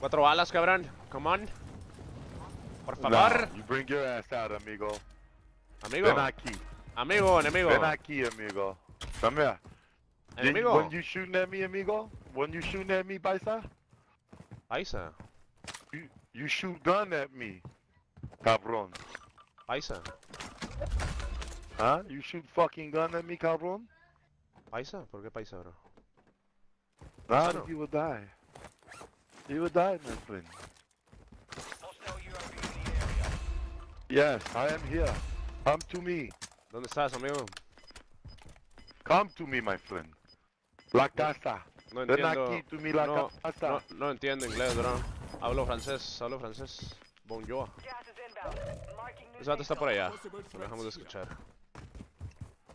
Cuatro balas, cabrón. Come on. Por favor. No, you bring your ass out, amigo. Amigo. Ven aquí. Amigo, enemigo. Ven aquí, amigo. Come here. Did- Enemigo. When you shooting at me, amigo? When you shooting at me, Paisa? Paisa. You, you shoot gun at me, cabron. Paisa. Huh? You shoot fucking gun at me, cabron? Paisa. ¿Por qué paisa, bro? Nah, no. you will die. You will die, my friend. Yes, I am here. Come to me. ¿Dónde estás, amigo? Come to me, my friend. La casa. No Ven entiendo. aquí to me, la no, casa. no, no entiendo inglés, bro. Hablo francés, hablo francés. Bonjour. Ese vato está por allá. Lo dejamos de escuchar.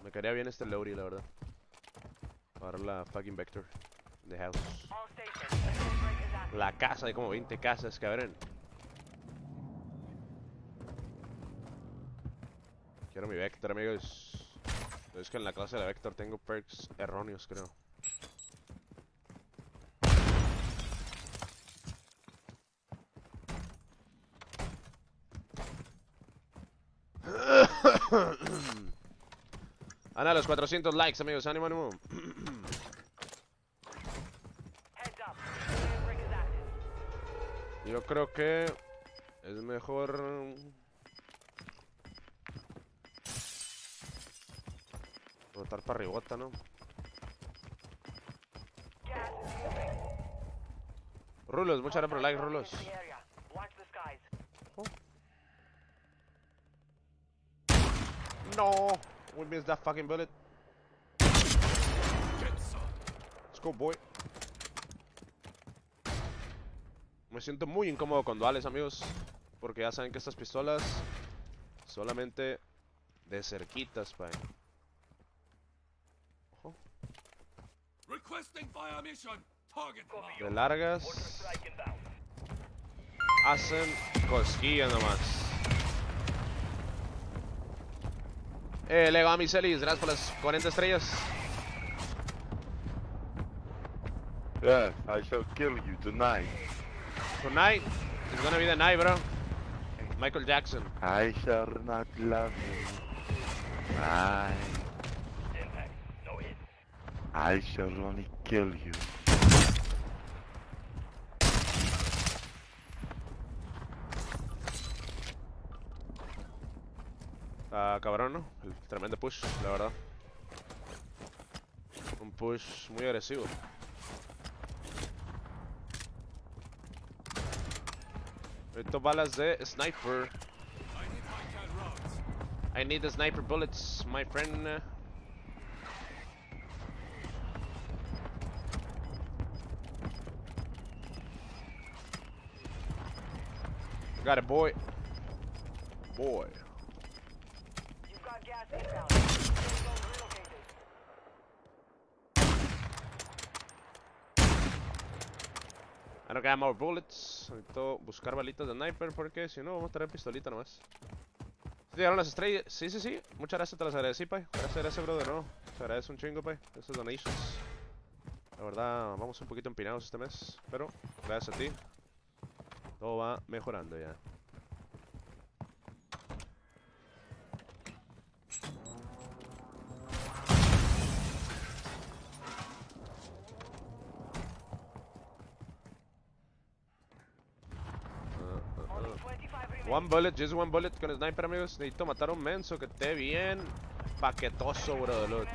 Me quedaría bien este Lowry, la verdad. Para la fucking Vector. The house. La casa, hay como 20 casas, cabrón. Quiero mi Vector, amigos. Es que en la clase de Vector tengo perks erróneos, creo. Ana, los 400 likes, amigos. Ánimo, ánimo. Yo creo que es mejor... Rotar para ribota, ¿no? Rulos, muchas gracias por el like, Rulos. No, we missed that fucking bullet. Let's boy. Me siento muy incómodo con duales, amigos. Porque ya saben que estas pistolas solamente de cerquitas, pa. Ojo. Requesting fire mission. Target De largas hacen cosquillas nomás. Eh, Lego Amicelis, gracias por las 40 estrellas. Yes, I shall kill you tonight. Tonight is gonna be the night, bro. Michael Jackson. I shall not love you. I. I shall only kill you. Está cabrón, ¿no? El tremendo push, la verdad. Un push muy agresivo. Necesito balas eh, de sniper. I need the sniper bullets, my friend. Got it, boy. Boy. You got gas in. I don't got more bullets. Necesito buscar balitas de sniper porque si no vamos a traer pistolita nomás. ¿Sí llegaron las estrellas? Sí, sí, sí. Muchas gracias, te las agradecí, pay. Gracias, gracias, brother. No, te agradece un chingo, pay. Esas donations. La verdad, vamos un poquito empinados este mes. Pero, gracias a ti. Todo va mejorando ya. One bullet, just one bullet con sniper, amigos. Necesito matar a un menso que esté bien paquetoso, bro, loot.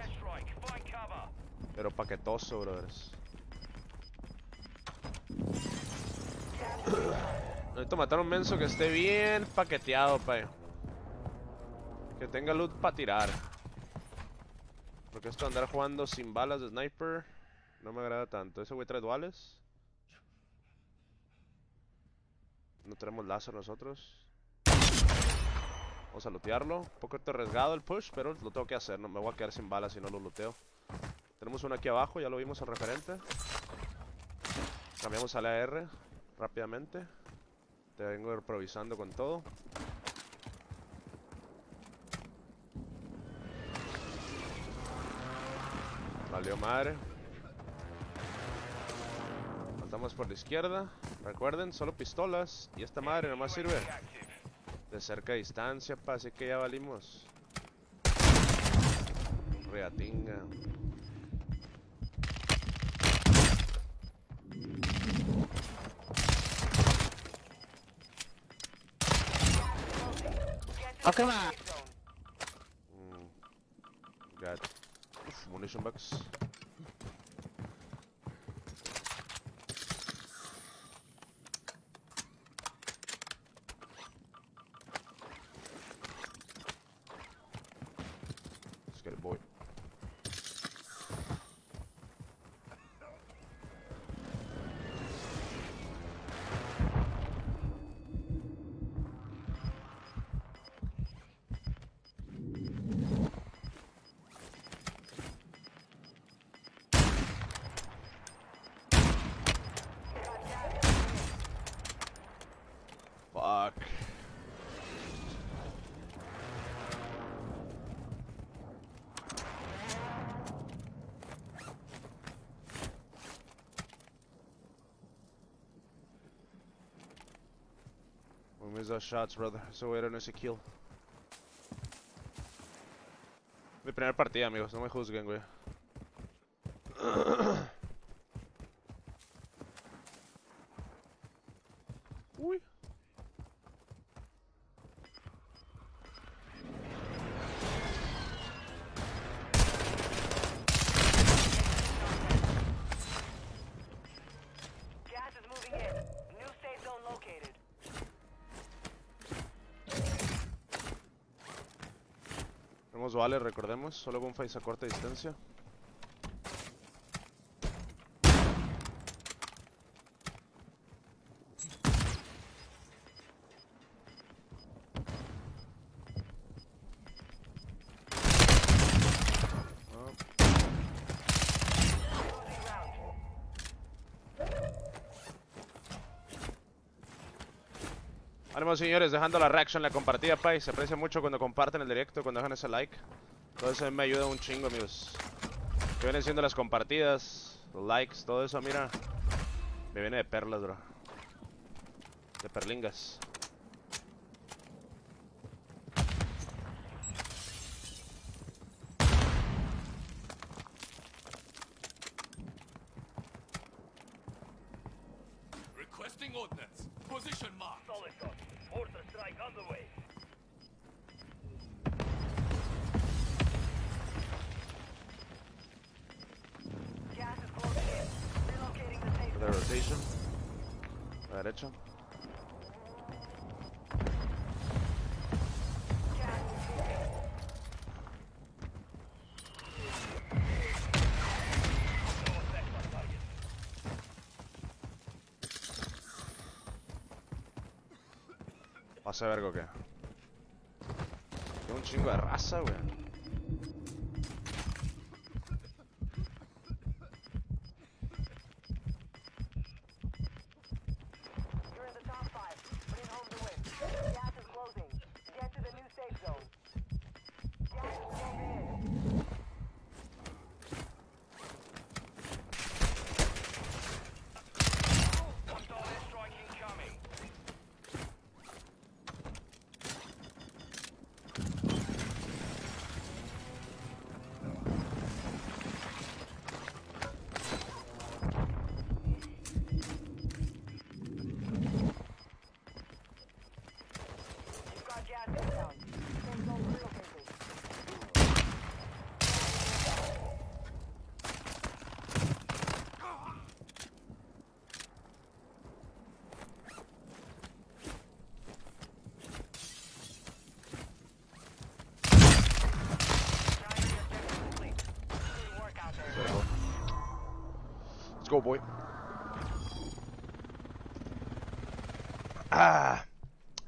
Pero paquetoso, brothers. Necesito matar un menso que esté bien paqueteado, pay. Que tenga loot para tirar. Porque esto de andar jugando sin balas de sniper no me agrada tanto. Ese güey trae duales. No tenemos láser nosotros. Vamos a lootearlo. Un poco arriesgado el push, pero lo tengo que hacer. No me voy a quedar sin balas si no lo looteo. Tenemos uno aquí abajo, ya lo vimos al referente. Cambiamos a la R rápidamente. Te vengo improvisando con todo. Valió madre. Matamos por la izquierda. Recuerden, solo pistolas. Y esta madre nomás sirve de cerca distancia, pa, así que ya valimos. Reatinga. Okay, man. Mm. Got oof, munition box. Missed our shots, brother. So era ese kill. Mi primera partida, amigos. No me juzguen, güey. Recordemos. Solo gunfights a corta distancia. Ánimo señores, dejando la reaction, la compartida, pay. Se aprecia mucho cuando comparten el directo, cuando dejan ese like. Todo eso me ayuda un chingo, amigos. Que vienen siendo las compartidas, likes, todo eso, mira. Me viene de perlas, bro. De perlingas. A ver o qué. Tengo un chingo de raza, güey.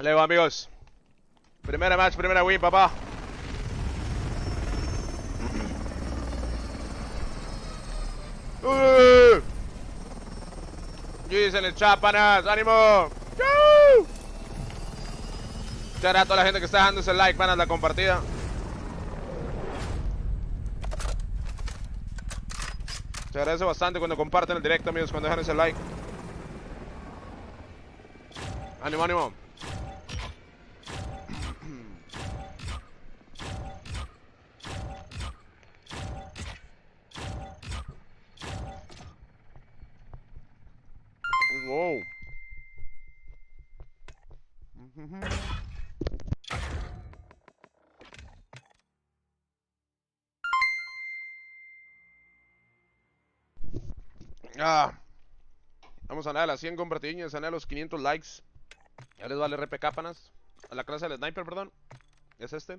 Luego, amigos. Primera match, primera win, papá. Uh. Gis en el chat, panas. ¡Ánimo! ¡Yoo! Muchas gracias a toda la gente que está dando ese like, panas, la compartida. Se agradece bastante cuando comparten el directo, amigos, cuando dejan ese like. Ánimo, ánimo. Vamos a andar a las 100 compartidiñas, a los 500 likes. Ya les vale RPK, panas. A la clase del sniper, perdón. Es este.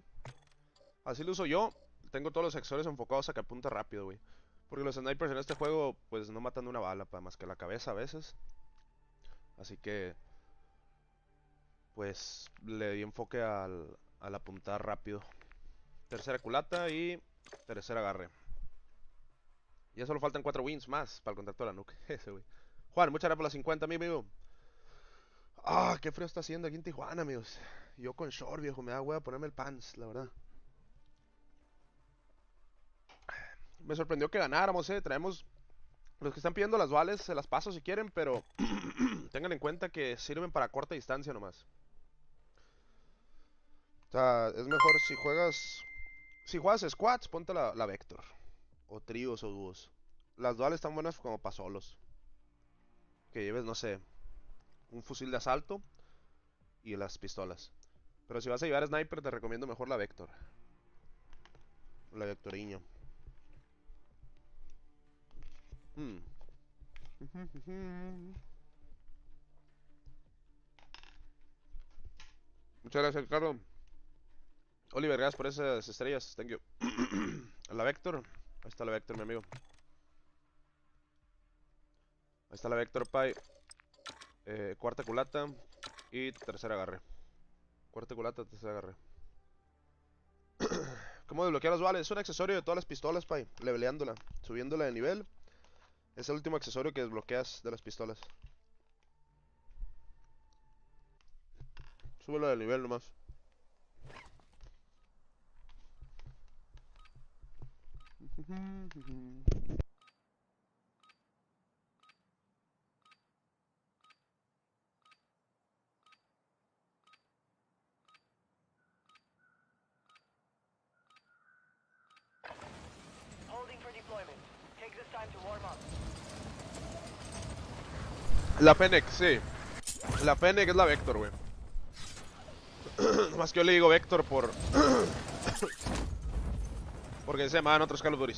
Así lo uso yo. Tengo todos los accesorios enfocados a que apunta rápido, güey. Porque los snipers en este juego, pues no matan de una bala, para más que la cabeza a veces. Así que, pues le di enfoque al, al apuntar rápido. Tercera culata y tercer agarre. Ya solo faltan 4 wins más para el contacto de la nuke. Ese, güey. Juan, muchas gracias por las 50, mi amigo. Ah, qué frío está haciendo aquí en Tijuana, amigos. Yo con short, viejo, me da hueá ponerme el pants, la verdad. Me sorprendió que ganáramos, eh. Traemos. Los que están pidiendo las vales, se las paso si quieren, pero tengan en cuenta que sirven para corta distancia nomás. O sea, es mejor si juegas. Si juegas squats, ponte la, la Vector. O tríos o dúos. Las duales están buenas como para solos. Que lleves, no sé, un fusil de asalto y las pistolas. Pero si vas a llevar sniper, te recomiendo mejor la Vector. La Vectoriño. Hmm. Muchas gracias, Ricardo. Oliver, gracias por esas estrellas. Thank you. la Vector. Ahí está la Vector, mi amigo. Ahí está la Vector Pi. Eh, cuarta culata y tercer agarre. Cuarta culata, tercer agarre. ¿Cómo desbloquear las balas? Es un accesorio de todas las pistolas, Pi. Leveleándola, subiéndola de nivel. Es el último accesorio que desbloqueas de las pistolas. Súbelo de nivel nomás. Holding for deployment. Take this time to warm up. La Fennec, sí. La Fennec es la Vector, güey. Más que yo le digo Vector por... Porque se llamaban otros Call of.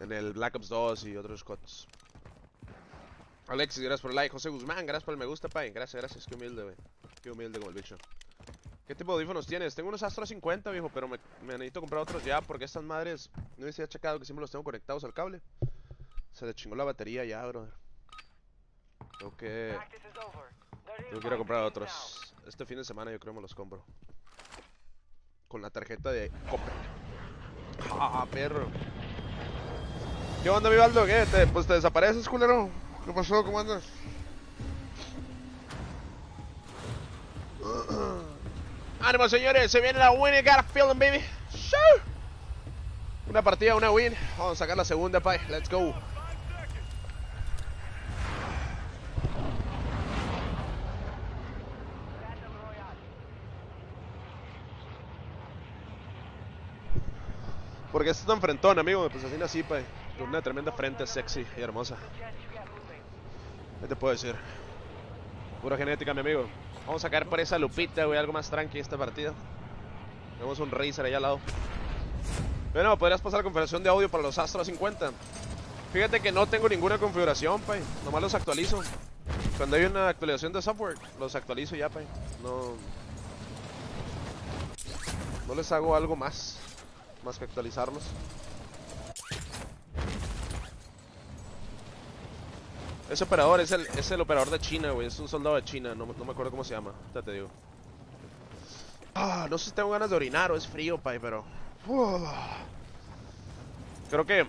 En el Black Ops 2 y otros CODs. Alexis, gracias por el like. José Guzmán, gracias por el me gusta, pay. Gracias, gracias. Qué humilde, güey. Qué humilde como el bicho. ¿Qué tipo de audífonos tienes? Tengo unos Astro 50, viejo, pero me, me necesito comprar otros ya porque estas madres... No sé si ha checado que siempre los tengo conectados al cable. Se le chingó la batería ya, brother. Tengo que... Tengo que ir a comprar otros. Este fin de semana yo creo me los compro. Con la tarjeta de Coppel. Ah, perro. ¿Qué onda, mi Baldo? ¿Qué? ¿Te, pues te desapareces, culero. ¿Qué pasó? ¿Cómo andas? Ánimo, señores. Se viene la win. You got a feeling, baby. Una partida, una win. Vamos a sacar la segunda, pay. Let's go. Porque esto es tan frentón, amigo. Pues así nací, pay. Con una tremenda frente sexy y hermosa. ¿Qué te puedo decir? Pura genética, mi amigo. Vamos a caer por esa lupita, güey. Algo más tranqui esta partida. Tenemos un Razer allá al lado. Bueno, podrías pasar la configuración de audio para los Astro 50. Fíjate que no tengo ninguna configuración, pay. Nomás los actualizo. Cuando hay una actualización de software, los actualizo ya, pay. No. No les hago algo más. Más que actualizarlos. Ese operador es el, es el operador de China, güey. Es un soldado de China. No, no me acuerdo cómo se llama. Ya te digo. Ah, no sé si tengo ganas de orinar o es frío, pay, pero. Uf. Creo que.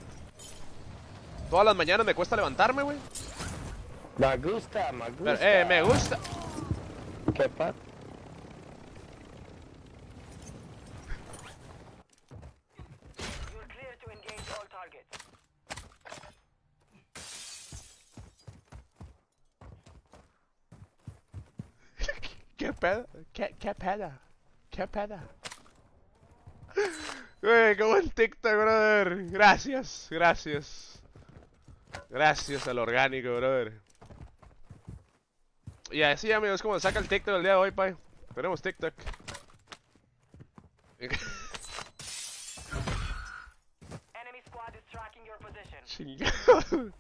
Todas las mañanas me cuesta levantarme, güey. Me gusta, me Pero, gusta. eh, me gusta. ¿Qué pasa? You're clear to engage all targets. ¿Qué pedo? ¿Qué, qué pedo? ¿Qué pedo? Güey, qué buen TikTok, brother. Gracias, gracias. Gracias al orgánico, brother. Y así, amigos, como saca el TikTok del día de hoy, pay. Tenemos TikTok. Enemy squad is tracking your position. Chingado.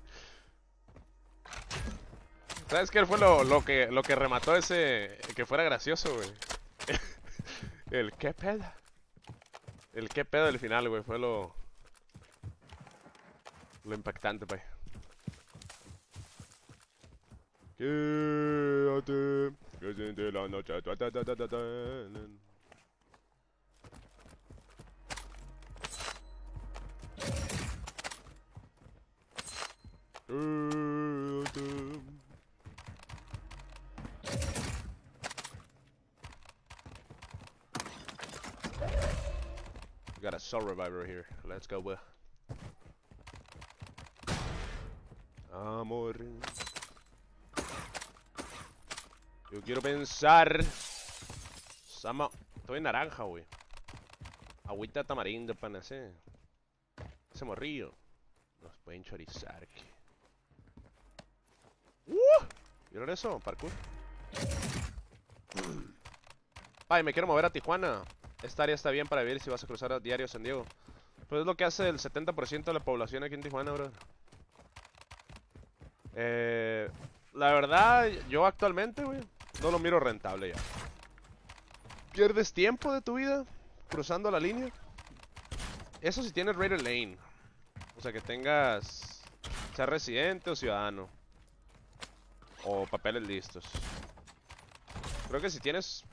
¿Sabes qué fue lo, que lo que remató ese que fuera gracioso, güey? El qué pedo. El qué pedo del final, güey, fue lo lo impactante, pay. Quédate. Got a soul reviver here. Let's go. Amor. Yo quiero pensar. Sama. Estoy en naranja, güey. Agüita tamarindo, pan, ese. Ese morrillo. Nos pueden chorizar. aquí. ¡Uh! ¿Vieron eso? Parkour. Ay, me quiero mover a Tijuana. Esta área está bien para vivir si vas a cruzar a diario San Diego. Pues es lo que hace el 70% de la población aquí en Tijuana, bro. Eh, la verdad, yo actualmente, güey, no lo miro rentable ya. Pierdes tiempo de tu vida cruzando la línea. Eso si tienes Raider Lane. O sea, que tengas, sea residente o ciudadano. O papeles listos. Creo que si tienes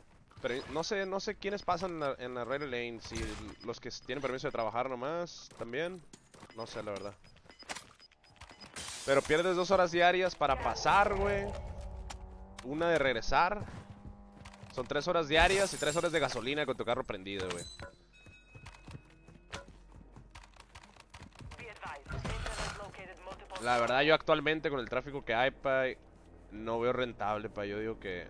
pero no sé, no sé quiénes pasan en la, en la Raider Lane. Si los que tienen permiso de trabajar nomás también. No sé, la verdad. Pero pierdes dos horas diarias para pasar, güey. Una de regresar. Son tres horas diarias y tres horas de gasolina con tu carro prendido, güey. La verdad, yo actualmente con el tráfico que hay, pa, no veo rentable, pa. Yo digo que...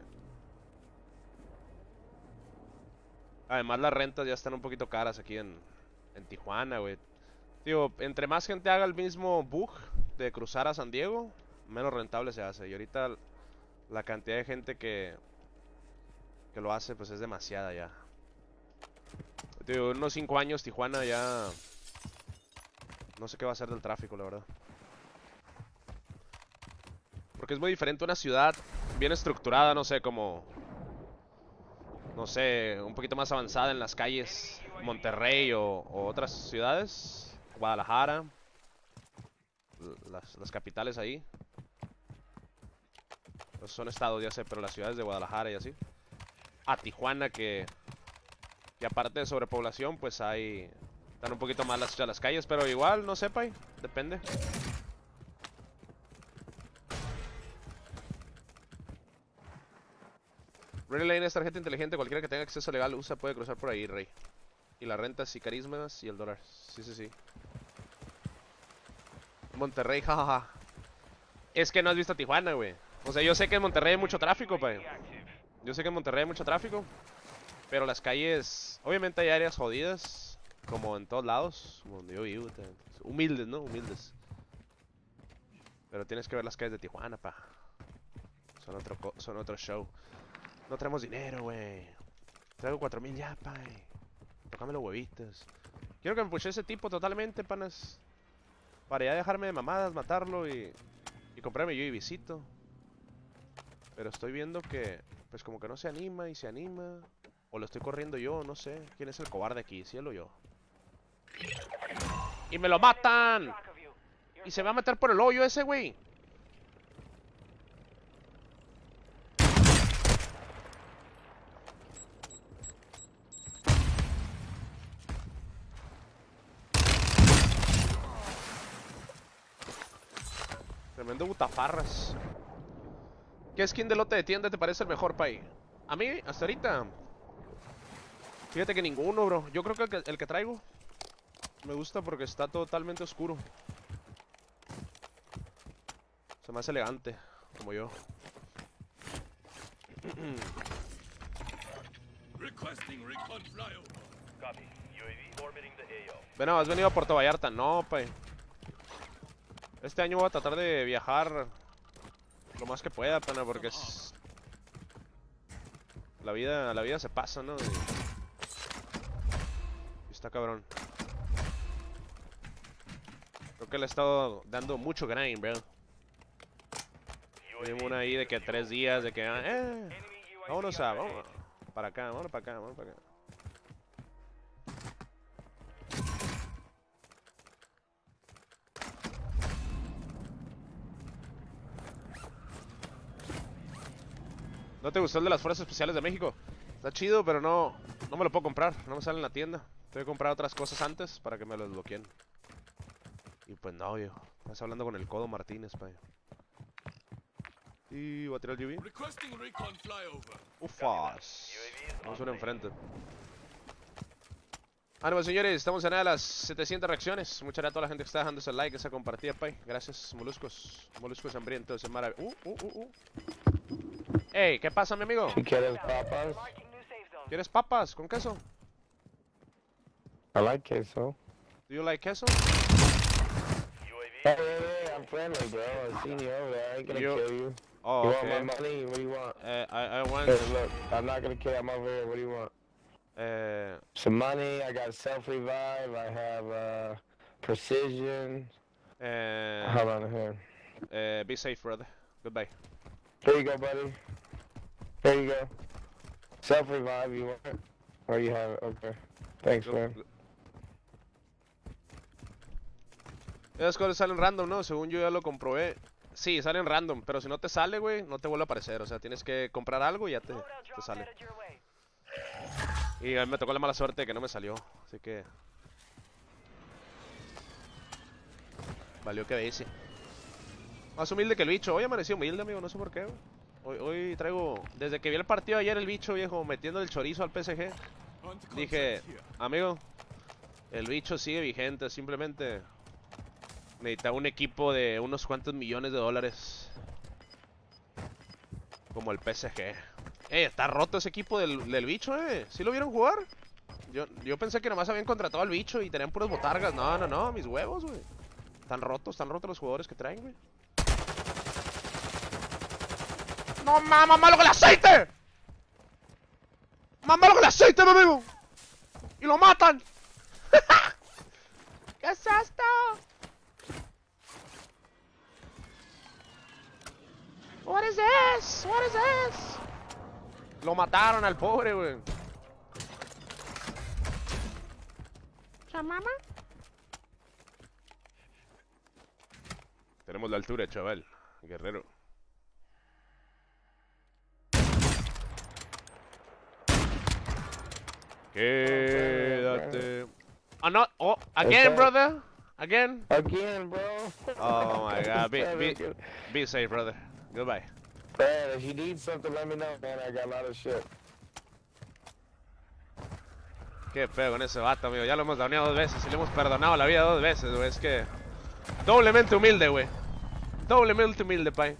Además, las rentas ya están un poquito caras aquí en, Tijuana, güey. Digo, entre más gente haga el mismo bug de cruzar a San Diego, menos rentable se hace. Y ahorita la cantidad de gente que, que lo hace, pues es demasiada ya. Digo, unos 5 años Tijuana ya... No sé qué va a hacer del tráfico, la verdad. Porque es muy diferente una ciudad bien estructurada, no sé, como... No sé, un poquito más avanzada en las calles. Monterrey o, otras ciudades. Guadalajara. Las, capitales ahí. Pues son estados, ya sé, pero las ciudades de Guadalajara y así. A Tijuana que... Que aparte de sobrepoblación, pues hay... Están un poquito más las, las calles, pero igual, no sé, pay. Depende. Ready Lane es tarjeta inteligente, cualquiera que tenga acceso legal usa puede cruzar por ahí, rey. Y las rentas y carismas y el dólar. Sí, sí, sí. Monterrey, jajaja. Es que no has visto Tijuana, güey. O sea, yo sé que en Monterrey hay mucho tráfico, pa. Yo sé que en Monterrey hay mucho tráfico. Pero las calles, obviamente hay áreas jodidas, como en todos lados, donde yo vivo. Humildes, ¿no? Humildes. Pero tienes que ver las calles de Tijuana, pa. Son otro, son otro show. No traemos dinero, güey. Traigo 4000 ya, pay. Tócame los huevitos. Quiero que me puche ese tipo totalmente, panas. Para ya dejarme de mamadas, matarlo y, y comprarme yo y visito. Pero estoy viendo que, pues como que no se anima y se anima. O lo estoy corriendo yo, no sé. ¿Quién es el cobarde aquí? ¿Si él o yo? ¡Y me lo matan! Y se va a meter por el hoyo ese, güey. Tremendo butafarras. ¿Qué skin de lote de tienda te parece el mejor, pay? A mí, hasta ahorita. Fíjate que ninguno, bro. Yo creo que el que, el que traigo me gusta porque está totalmente oscuro. Se me hace elegante, como yo. Requesting recon flyover. Copy. UAV orbiting the AO. Bueno, has venido a Puerto Vallarta. No, pay. Este año voy a tratar de viajar lo más que pueda, pana, porque es... La vida, la vida se pasa, ¿no? Y... Está cabrón. Creo que le he estado dando mucho grind, bro. Tengo una ahí de que tres días, de que... ah, Eh, vámonos a... Vamos, para acá, vámonos para acá, vámonos para acá. ¿No te gustó el de las Fuerzas Especiales de México? Está chido, pero no, no me lo puedo comprar. No me sale en la tienda. Tengo que comprar otras cosas antes para que me lo desbloqueen. Y pues no, viejo. Estás hablando con el Codo Martínez, pa. Y voy a tirar el UV. Ufas. Vamos on uno enfrente. Ánimo, señores. Estamos en nada de las 700 reacciones. Muchas gracias a toda la gente que está dejando ese like, esa compartida, pay. Gracias, moluscos. Moluscos hambrientos. Es maravilloso. Uh, uh, uh, uh. Ey, ¿qué pasa, mi amigo? Quieres papas? Marking new safe zone. ¿Quieres papas con queso? I like queso. Do you like queso? Hey, hey, hey, I'm friendly, bro. I seen you over there. I ain't gonna You- kill you. Oh, you okay. want my money? What do you want? Uh, I, I want Hey, look, I'm not gonna kill you. I'm over here. What do you want? uh, Some money. I got self revive. I have uh, precision. uh, Hold on here. uh, be safe, brother. Goodbye. Here you go, buddy. Here you go. Self revive. You want it? Or you have it? Okay. Thanks, Go- man. go- Esas cosas salen random, ¿no? Según yo ya lo comprobé. Sí, salen random, pero si no te sale, güey, no te vuelve a aparecer. O sea, tienes que comprar algo y ya te, te sale. Y a mí me tocó la mala suerte de que no me salió. Así que... Valió que dice. Más humilde que el bicho. Hoy amanecí humilde, amigo. No sé por qué. Hoy, hoy traigo... Desde que vi el partido ayer, el bicho, viejo, metiendo el chorizo al PSG. Dije, amigo, el bicho sigue vigente, simplemente necesita un equipo de unos cuantos millones de dólares. Como el PSG. Eh, está roto ese equipo del, del bicho, eh. ¿Sí lo vieron jugar? Yo, yo pensé que nomás habían contratado al bicho y tenían puras botargas. No, no, no, mis huevos, güey. Están rotos, están rotos los jugadores que traen, güey. ¡No, mamá, malo con el aceite! ¡Más malo con el aceite, mi amigo! ¡Y lo matan! ¿Qué es esto? What is this? What is this? Lo mataron al pobre, güey. ¿Chamama? Tenemos la altura, chaval. Guerrero. Quédate. Oh, no. Oh, again, Okay. brother. Again. Again, bro. Oh my god. Be, safe, brother. Goodbye. Man, if you need something, let me know, man. I got a lot of shit. Qué feo con ese vato, amigo. Ya lo hemos dañado dos veces y le hemos perdonado la vida dos veces, güey. Es que. Doblemente humilde, güey. Doblemente humilde, pay.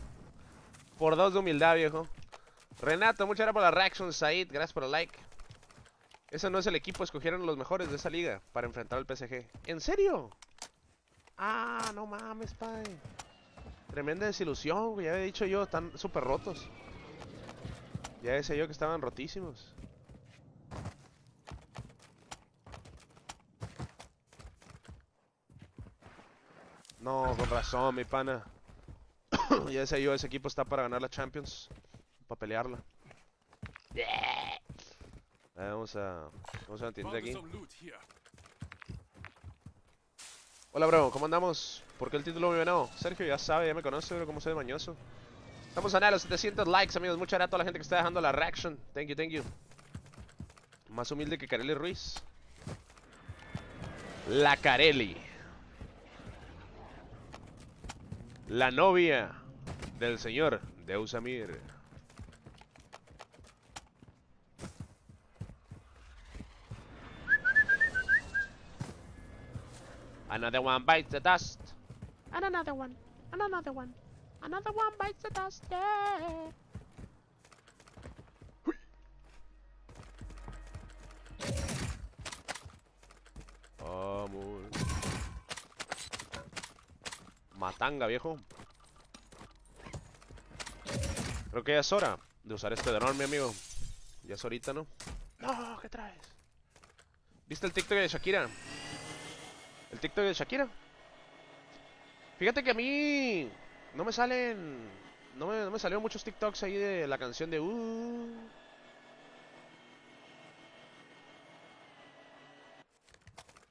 Por dos de humildad, viejo. Renato, muchas gracias por la reaction. Said, gracias por el like. Ese no es el equipo, escogieron los mejores de esa liga para enfrentar al PSG. ¿En serio? Ah, no mames, pay. Tremenda desilusión, güey. Ya había dicho yo, están súper rotos. Ya decía yo que estaban rotísimos. No, con razón, mi pana. ya decía yo, ese equipo está para ganar la Champions. Para pelearla. Vamos a... Vamos a entender Found aquí. Hola, bro, ¿cómo andamos? ¿Por qué el título muy venado? Sergio ya sabe, ya me conoce, bro, cómo soy mañoso. Estamos a nada los 700 likes, amigos. Muchas gracias a toda la gente que está dejando la reaction. Thank you, thank you. Más humilde que Carelli Ruiz. La Carelli. La novia del señor Deusamir. Another one bites the dust. And another one. And another one. Another one bites the dust. Yeah. Vamos. Matanga, viejo. Creo que ya es hora de usar este dron, mi amigo. Ya es ahorita, ¿no? No, ¿qué traes? ¿Viste el TikTok de Shakira? ¿El TikTok de Shakira? Fíjate que a mí no me salen... No me, salieron muchos TikToks ahí de la canción de... Uh.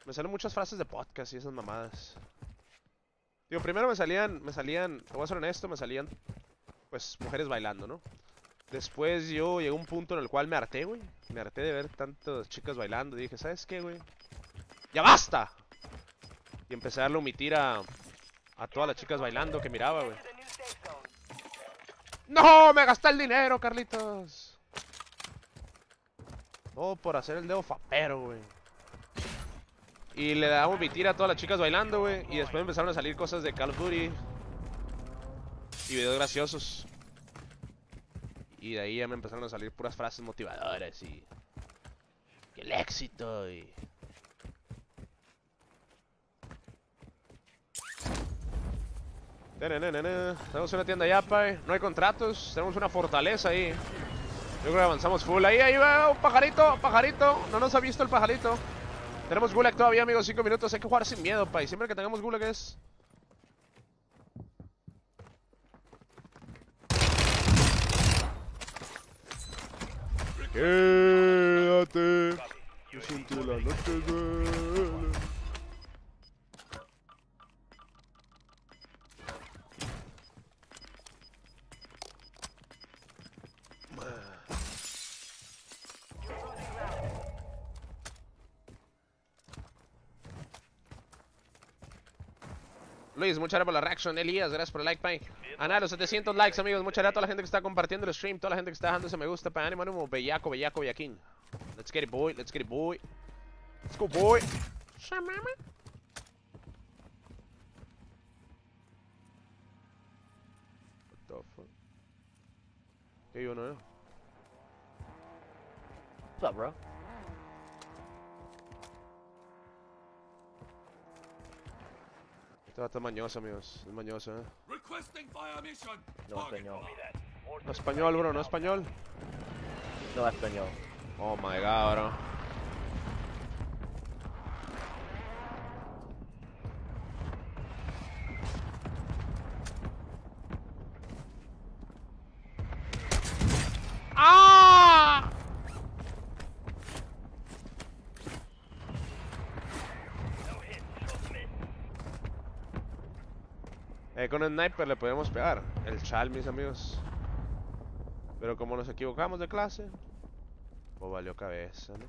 Me salen muchas frases de podcast y esas mamadas. Digo, primero me salían, me salían, te voy a ser honesto, me salían, pues, mujeres bailando, ¿no? Después yo llegué a un punto en el cual me harté, güey. Me harté de ver tantas chicas bailando y dije, ¿sabes qué, güey? ¡Ya basta! Y empecé a darle omitir a, a todas las chicas bailando que miraba, güey. ¡No! ¡Me gasté el dinero, Carlitos! Todo por hacer el dedo fapero, güey. Y le daba omitir a todas las chicas bailando, güey. Y después empezaron a salir cosas de Call of Duty. Y videos graciosos. Y de ahí ya me empezaron a salir puras frases motivadoras y... Que el éxito y... Tenemos una tienda ya, pay. No hay contratos. Tenemos una fortaleza ahí. Yo creo que avanzamos full. Ahí, ahí va un pajarito, pajarito. No nos ha visto el pajarito. Tenemos Gulag todavía, amigos. Cinco minutos. Hay que jugar sin miedo, pay. Siempre que tengamos Gulag es... Quédate. Yo la noche Luis, muchas gracias por la reaction. Elías, gracias por el like, pay. Ana, los 700 likes, amigos. Muchas gracias a toda la gente que está compartiendo el stream. Toda la gente que está dejando ese me gusta. Para ánimo, ánimo. Bellaco, bellaco, bellaquín. Let's get it, boy. Let's get it, boy. Let's go, boy. What the fuck? ¿Qué yo no? What's up, bro? Este vato es mañoso, amigos. Es mañoso, eh. Requesting fire mission. No español. No español, bro. No español. No español. Oh my god, bro. Sniper le podemos pegar. El chal, mis amigos. Pero como nos equivocamos de clase, pues valió cabeza, ¿no?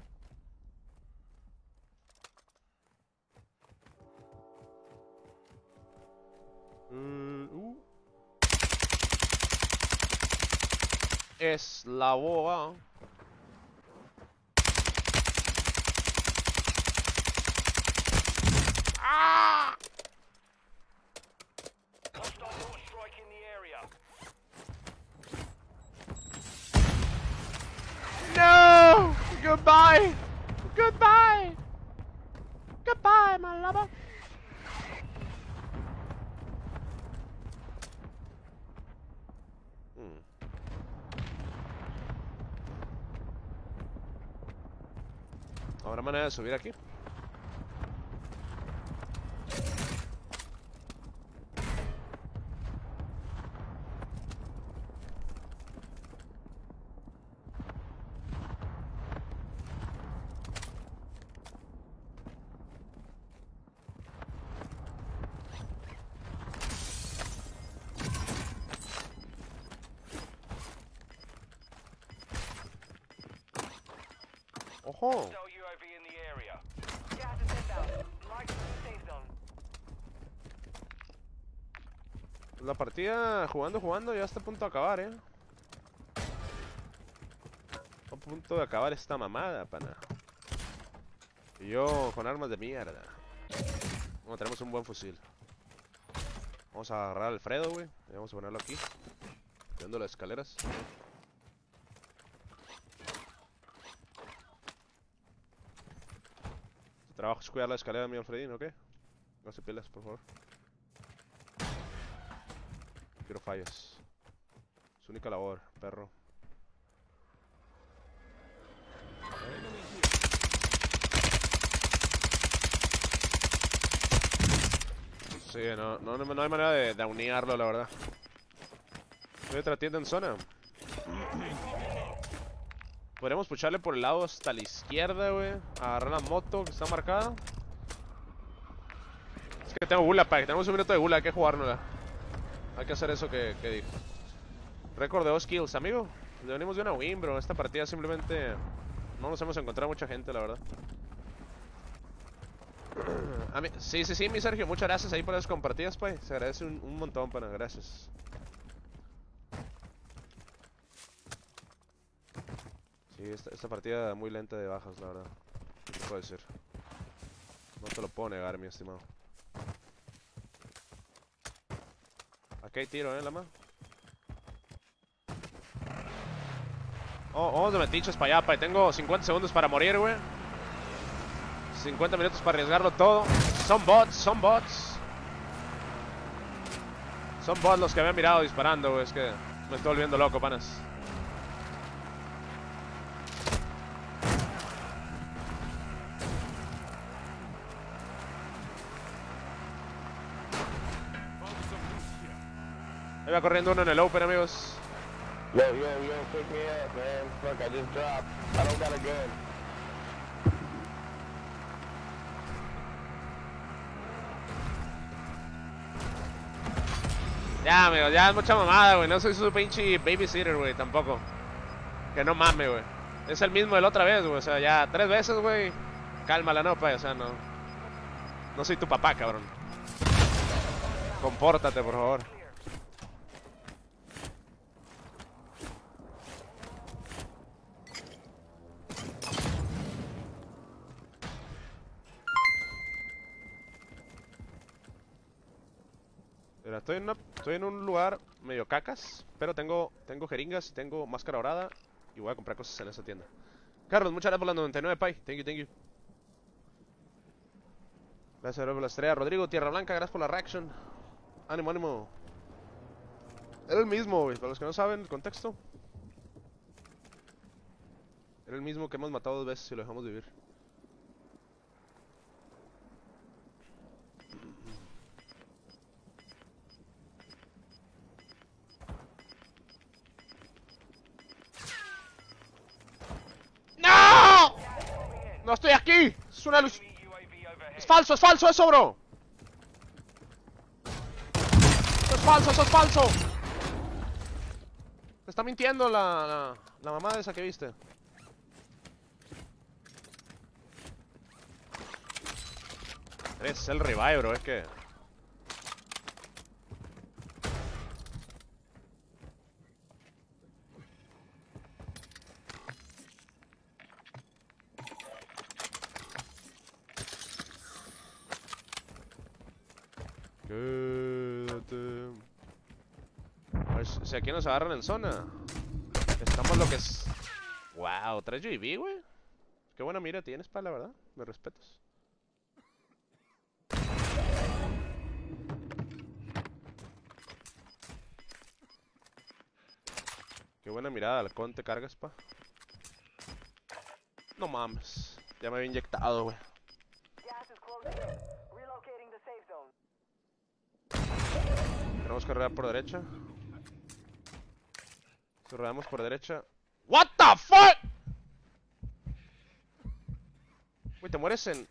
Mm, uh. Es la boa. ¡Ah! Hostile mortar strike in the area. No! Goodbye! Goodbye! Goodbye, my lover! Hmm. ¿Habrá manera de subir aquí? Ojo. Hostile UAV in the area. Gas is inbound. Mark the new safe zone. La partida jugando, jugando ya está a punto de acabar, eh. A punto de acabar esta mamada, pana. Y yo con armas de mierda. Bueno, tenemos un buen fusil. Vamos a agarrar a Alfredo, güey. Vamos a ponerlo aquí. Viendo las escaleras. Trabajo es cuidar la escalera, mi Alfredín, ¿ok? No se pilas, por favor. No quiero fallas. Su única labor, perro. Sí, no, no, no, hay manera de, uniarlo, la verdad. Hay otra tienda en zona. Podríamos pucharle por el lado hasta la izquierda, güey. Agarrar la moto que está marcada. Es que tengo gula, pa. Tenemos un minuto de gula, hay que jugárnosla. Hay que hacer eso que, dijo. Récord de dos kills, amigo. Venimos de una win, bro. Esta partida simplemente... No nos hemos encontrado mucha gente, la verdad. Sí, sí, sí, mi Sergio. Muchas gracias ahí por las compartidas, pues. Se agradece un, montón, pana. Gracias. Sí, esta, partida muy lenta de bajas, la verdad. ¿Qué te puedo decir? No te lo puedo negar, mi estimado. Aquí hay tiro, ¿eh, Lama? Oh, vamos de metiches para allá, pa. Tengo 50 segundos para morir, güey. 50 minutos para arriesgarlo todo. Son bots, son bots. Son bots los que habían mirado disparando, güey. Es que me estoy volviendo loco, panas. Ahí va corriendo uno en el open, amigos. Yo, yo, yo, pick me up, man. Fuck, I just dropped. I don't got a gun. Ya, amigos, ya es mucha mamada, güey. No soy su pinche babysitter, güey, tampoco. Que no mame, güey. Es el mismo de la otra vez, güey. O sea, ya tres veces, güey. Cálmala, no, pa. O sea, no. No soy tu papá, cabrón. Compórtate, por favor. Estoy en, un lugar medio cacas, pero tengo, tengo jeringas y tengo máscara dorada y voy a comprar cosas en esa tienda. Carlos, muchas gracias por la 99, Pai. Thank you, thank you. Gracias por la estrella. Rodrigo, Tierra Blanca, gracias por la reaction. Ánimo, ánimo. Era el mismo. Para los que no saben el contexto. Era el mismo que hemos matado dos veces y lo dejamos vivir. ¡No! ¡No estoy aquí! Es una luz. ¡Es falso, es falso eso, bro! ¡Eso es falso, eso es falso! Te está mintiendo la, la, la mamá esa que viste. Es el revive, bro, es que... Quédate. A ver si si aquí nos agarran en zona. Estamos lo que es. Wow, 3 UAV, güey. Qué buena mira tienes, pa, la verdad. Me respetas. Qué buena mirada, halcón, te cargas, pa. No mames. Ya me había inyectado, güey. Tenemos que por derecha. Si rodeamos por derecha. What the fuck? Güey, te mueres en.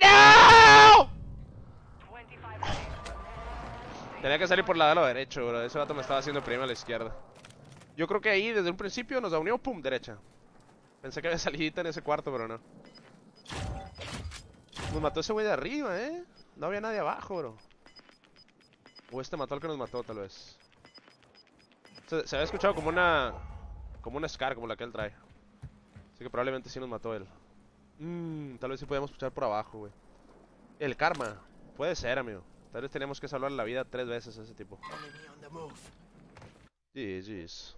¡No! 25 minutes. Tenía que salir por la de lo derecho, bro. Ese vato me estaba haciendo prima a la izquierda. Yo creo que ahí desde un principio nos unió, pum, derecha. Pensé que había salidita en ese cuarto, pero no. Nos mató ese güey de arriba, eh. No había nadie abajo, bro. O este mató al que nos mató, tal vez. Se, había escuchado como una. Como una Scar, como la que él trae. Así que probablemente sí nos mató él. Mmm, tal vez sí podíamos escuchar por abajo, güey. El karma. Puede ser, amigo. Tal vez teníamos que salvar la vida tres veces a ese tipo. GG's.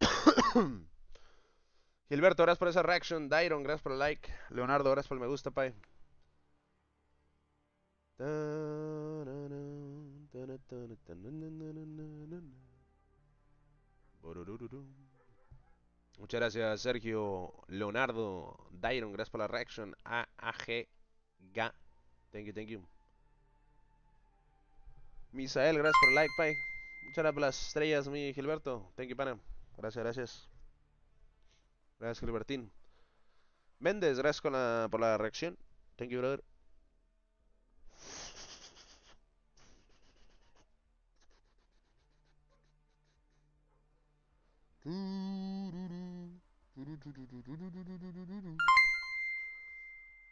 Gilberto, gracias por esa reaction. Dairon, gracias por el like. Leonardo, gracias por el me gusta, pay. Muchas gracias, Sergio. Leonardo, Dairon, gracias por la reaction. AAG Ga. Thank you, thank you. Misael, gracias por el like, pay. Muchas gracias por las estrellas, mi Gilberto. Thank you, pana. Gracias, gracias. Gracias, Gilbertín. Méndez, gracias con la- por la reacción. Thank you, brother.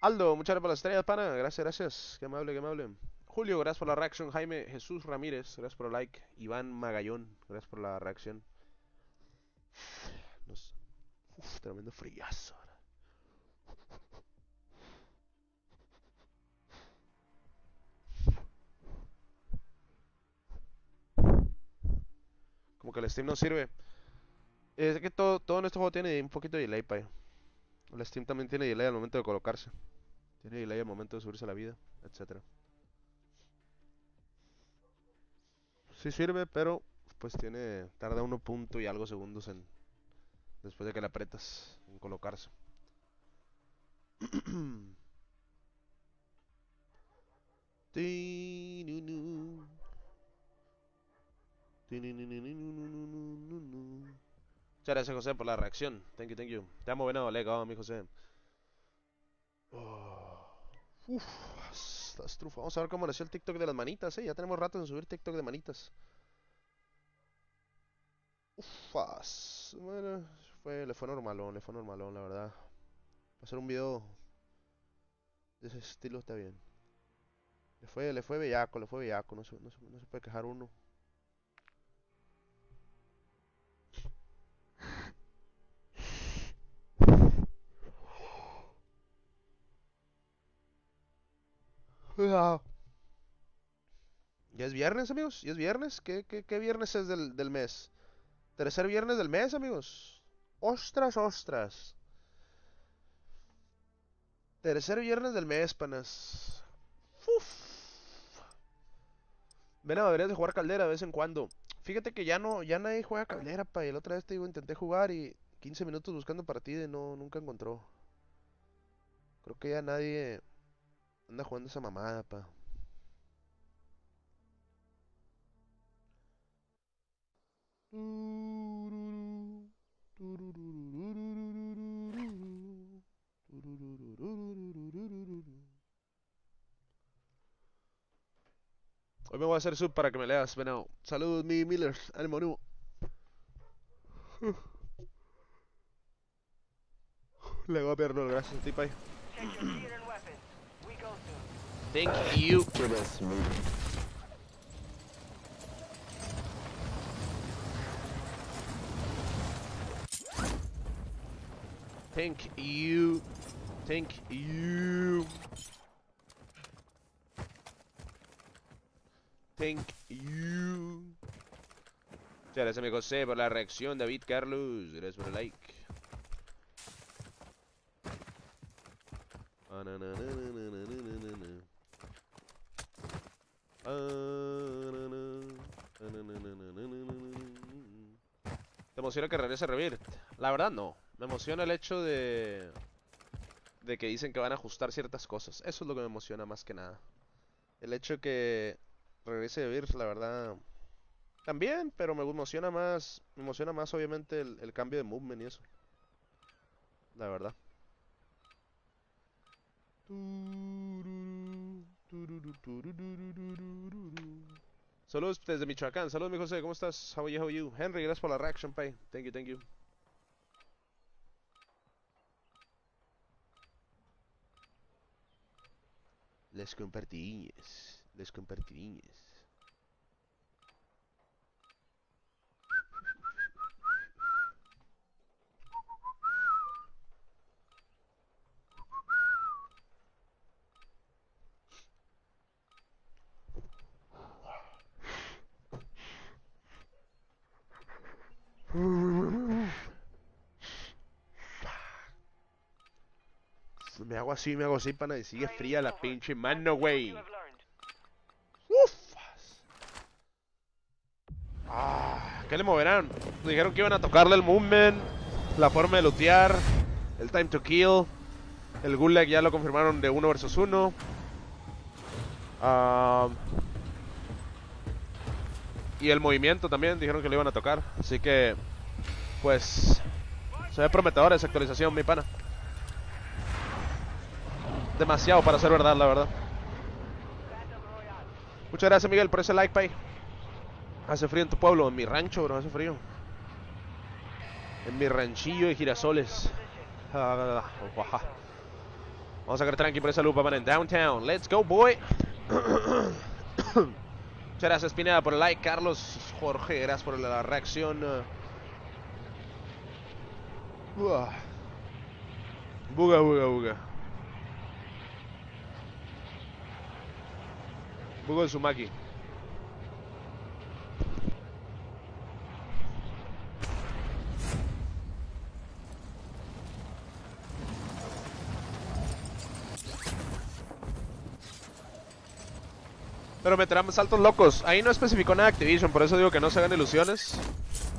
Aldo, muchas gracias por las estrellas, pana. Gracias, gracias. Qué amable, qué amable. Julio, gracias por la reacción. Jaime Jesús Ramírez, gracias por el like. Iván Magallón, gracias por la reacción. Nos- Uf, tremendo friazo. Como que el Steam no sirve. Es que todo, todo en este juego tiene un poquito de delay, pay. El Steam también tiene delay al momento de colocarse. Tiene delay al momento de subirse la vida, etcétera. Sí sirve, pero pues tiene tarda uno punto y algo segundos en después de que le apretas en colocarse. Muchas gracias, José, por la reacción. Thank you, thank you. Te amo, venado, legado, mi José. Oh. Uf, estrufa. Vamos a ver cómo nació el TikTok de las manitas, eh. Ya tenemos rato en subir TikTok de manitas. Ufas. Bueno, le fue normalón, le fue normalón, la verdad. Hacer un video de ese estilo está bien. Le fue, le fue bellaco, le fue bellaco. No se, no se, no se puede quejar uno. Ya es viernes, amigos. Ya es viernes. ¿Qué, qué, qué viernes es del, del mes? Tercer viernes del mes, amigos. Ostras, ostras. Tercer viernes del mes, panas. Uf. Ven a deberías de jugar caldera de vez en cuando. Fíjate que ya no, ya nadie juega caldera, pa. Y la otra vez te digo, intenté jugar y 15 minutos buscando partida y no, nunca encontró. Creo que ya nadie anda jugando esa mamada, pa. Hoy me voy a hacer sub para que me leas, venado. Saludos, mi Miller. Ánimo, ánimo. Le voy a perder gracias, tipa. Thank you. Thank you. Thank you. Thank you. Gracias, amigo por la reacción. David Carlos, gracias por el like. Ah, na, na, na, ¿Te emociona que regrese Revir? La verdad no. Me emociona el hecho de... De que dicen que van a ajustar ciertas cosas. Eso es lo que me emociona más que nada. El hecho que regrese Revir, la verdad... También, pero me emociona más... Me emociona más obviamente el, el cambio de movement y eso. La verdad. Saludos desde Michoacán. Saludos, mi José. ¿Cómo estás? How are you? How are you? Henry, gracias por la reaction, pay. Thank you, thank you. Les compartiñes. Les compartiñes. Así, me hago así, pana, y sigue fría la pinche mano, güey. Ufas. Ah, ¿qué le moverán? Dijeron que iban a tocarle el movement, la forma de lootear, el time to kill. El gulag ya lo confirmaron de 1 versus 1. Ah, y el movimiento también dijeron que lo iban a tocar. Así que, pues, se ve prometedor esa actualización, mi pana. Demasiado para ser verdad, la verdad. Muchas gracias, Miguel, por ese like, pay. Hace frío en tu pueblo, en mi rancho, bro, hace frío. En mi ranchillo de girasoles. Vamos a sacar tranqui por esa lupa, man, en downtown. Let's go, boy. Muchas gracias, Pineda, por el like. Carlos, Jorge, gracias por la reacción. Buga, buga, buga. Buga de Sumaki. Pero meterán saltos locos. Ahí no especificó nada Activision, por eso digo que no se hagan ilusiones.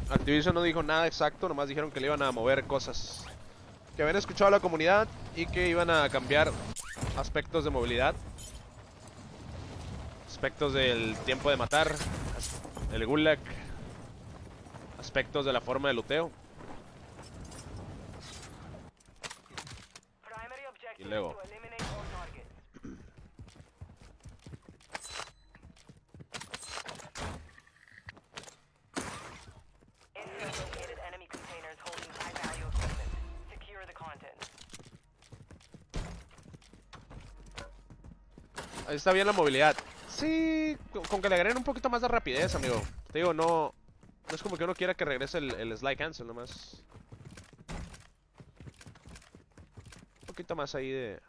Activision no dijo nada exacto, nomás dijeron que le iban a mover cosas. Que habían escuchado a la comunidad y que iban a cambiar aspectos de movilidad. Aspectos del tiempo de matar. El gulag. Aspectos de la forma de luteo. Y luego. Ahí está bien la movilidad. Sí, con, que le agreguen un poquito más de rapidez, amigo. Te digo, no. No es como que uno quiera que regrese el, el slide cancel, nomás. Un poquito más ahí de,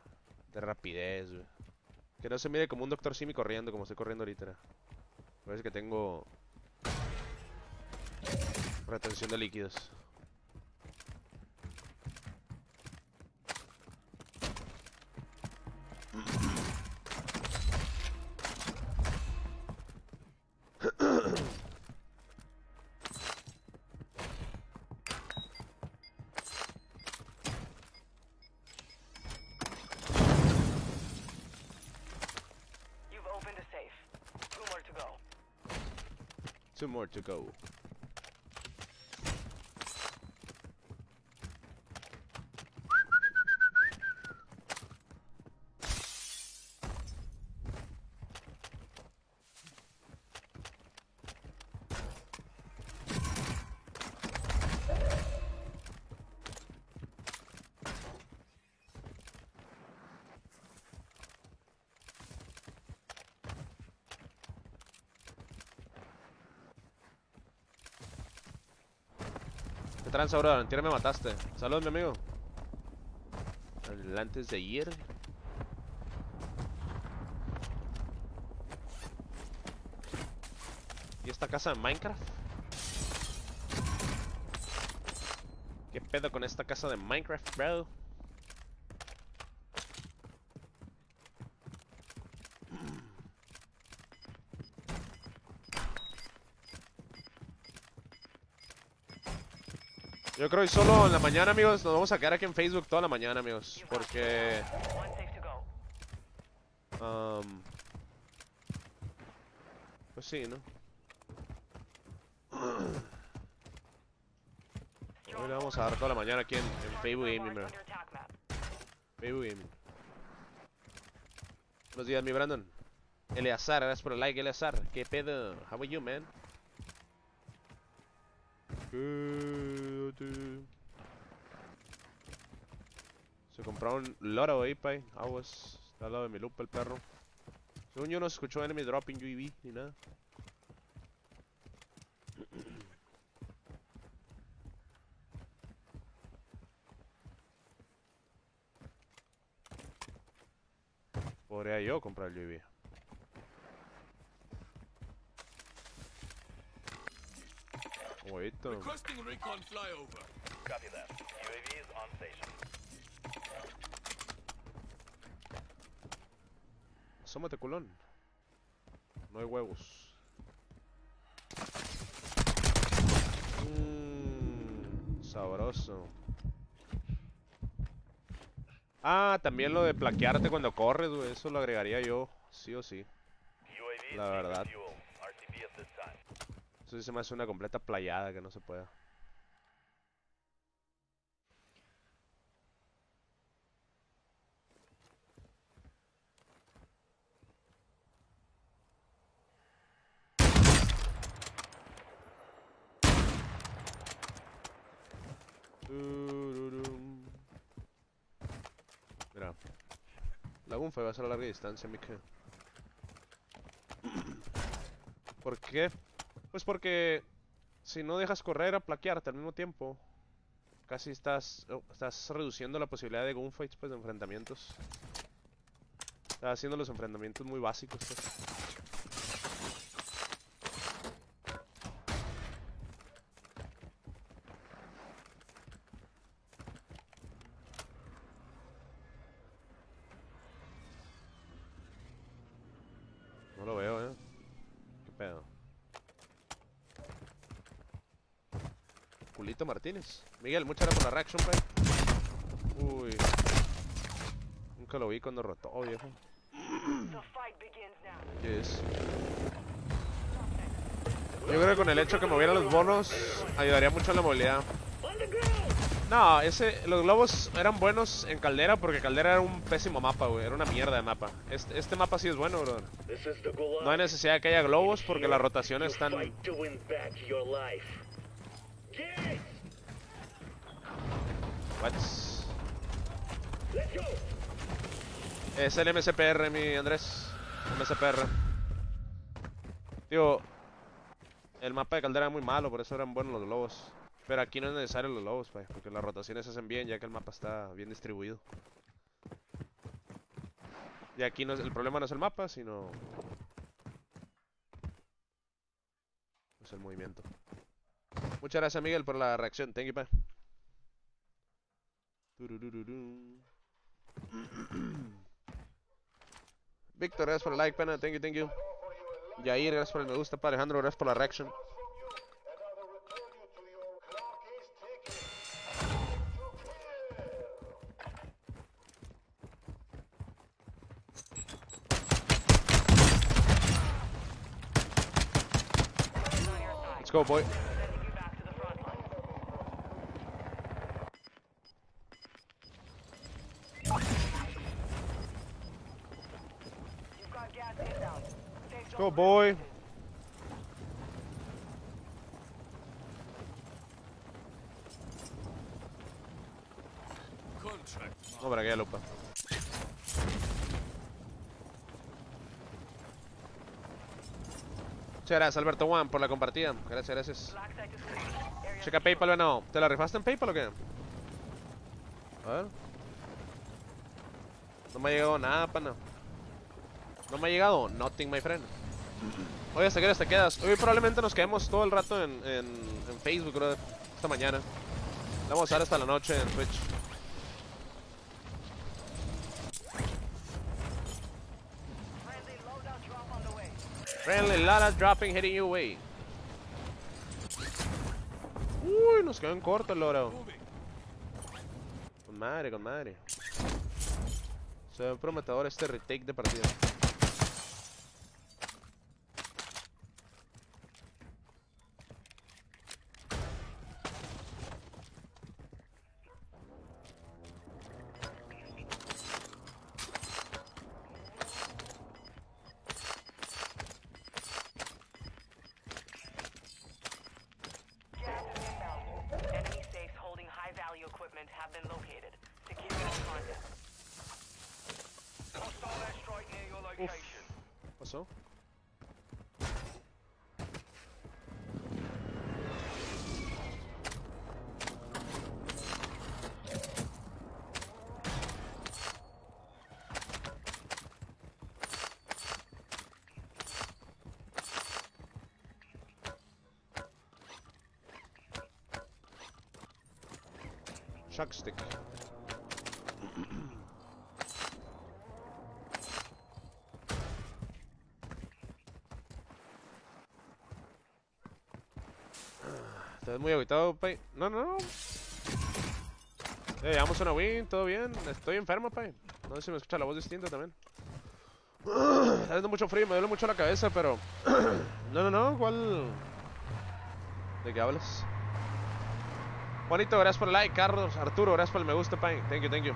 de rapidez, güey. Que no se mire como un Doctor Simi corriendo, como estoy corriendo ahorita. Parece que tengo. Retención de líquidos. To go. Tranza, bro? Me mataste. Saludos, mi amigo. El antes de ayer. ¿Y esta casa de Minecraft? ¿Qué pedo con esta casa de Minecraft, bro? Yo creo que solo en la mañana, amigos, nos vamos a quedar aquí en Facebook toda la mañana, amigos. Porque... Um, pues sí, ¿no? Hoy le vamos a dar toda la mañana aquí en, en Facebook Gaming, bro. Facebook Gaming. Buenos días, mi Brandon. Eleazar, gracias por el like, Eleazar. ¿Qué pedo? How are you, man? Se compraron loro ahí, pay. Aguas. Está al lado de mi lupa el perro. Según yo no escuchó enemy dropping UAV ni nada. Podría yo comprar el UAV. Huevito. Requesting recon flyover. Copy that. UAV is on station. Asómate, culón. No hay huevos. Mmm, sabroso. Ah, también lo de plaquearte cuando corres, güey. Eso lo agregaría yo, sí o sí. UAV La verdad. fuel. RTB at this time. Eso sí se me hace una completa playada que no se pueda. Mira, la Gunfa va a ser a larga distancia, Mike. ¿Por qué? Pues porque si no dejas correr a plaquearte al mismo tiempo, casi estás, oh, estás reduciendo la posibilidad de gunfights, pues de enfrentamientos. Estás haciendo los enfrentamientos muy básicos, pues. No lo veo, eh. ¿Qué pedo? Culito Martínez. Miguel, muchas gracias por la reaction, pues. Uy. Nunca lo vi cuando rotó, viejo. The fight begins now. ¿Qué es? Yo creo que con el hecho que movieran los bonos ayudaría mucho en la movilidad. No, ese, los globos eran buenos en Caldera porque Caldera era un pésimo mapa, güey. Era una mierda de mapa. Este, este mapa sí es bueno, bro. No hay necesidad de que haya globos porque las rotaciones están... Es el MCPR, mi Andrés. MCPR. Digo, el mapa de caldera era muy malo, por eso eran buenos los globos. Pero aquí no es necesario los globos, pues, porque las rotaciones se hacen bien ya que el mapa está bien distribuido. Y aquí no el problema no es el mapa, sino... Es el movimiento. Muchas gracias, Miguel, por la reacción. Thank you. Víctor, gracias por el like, pana. Thank you, thank you. Yair, gracias por el me gusta. Pa. Alejandro, gracias por la reaction. Let's go, boy. Boy. Vamos para aquella lupa. Muchas gracias, Alberto Juan, por la compartida. Gracias, gracias. Checa PayPal, bueno. ¿Te la rifaste en PayPal o qué? A ver. No me ha llegado nada, pana. No me ha llegado nothing, my friend. Oye, hasta horas te quedas. Hoy probablemente nos quedemos todo el rato en, en, Facebook, brother. Esta mañana. Vamos a usar hasta la noche en Twitch. Friendly Lala dropping, hitting you away. Uy, nos quedó en corto el loro. Con madre, con madre. Se ve prometedor este retake de partida. chuck ah, stick. Estás muy aguitado, Pai. No, no, no. Ya una win, todo bien. Estoy enfermo, Pai. No sé si me escucha la voz distinta también. Ah, está dando mucho frío, me duele mucho la cabeza, pero... No, no, no, ¿De qué hablas? Juanito, gracias por el like. Carlos, Arturo, gracias por el me gusta. Thank you, thank you.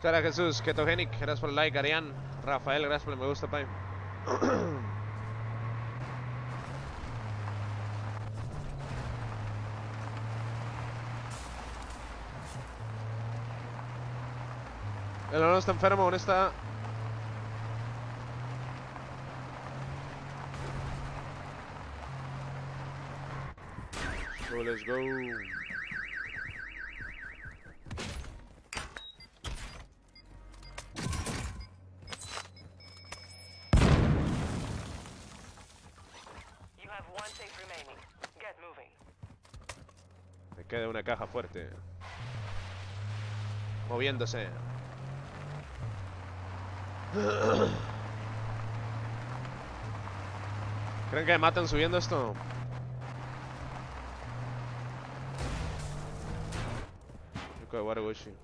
Sara Jesús, Ketogenic, gracias por el like. Arián, Rafael, gracias por el me gusta, pay. El no está enfermo, aún está. Let's go. You have one safe remaining. Get moving. Me queda una caja fuerte. Moviéndose. ¿Creen que me matan subiendo esto? Yuko de Waraguchi.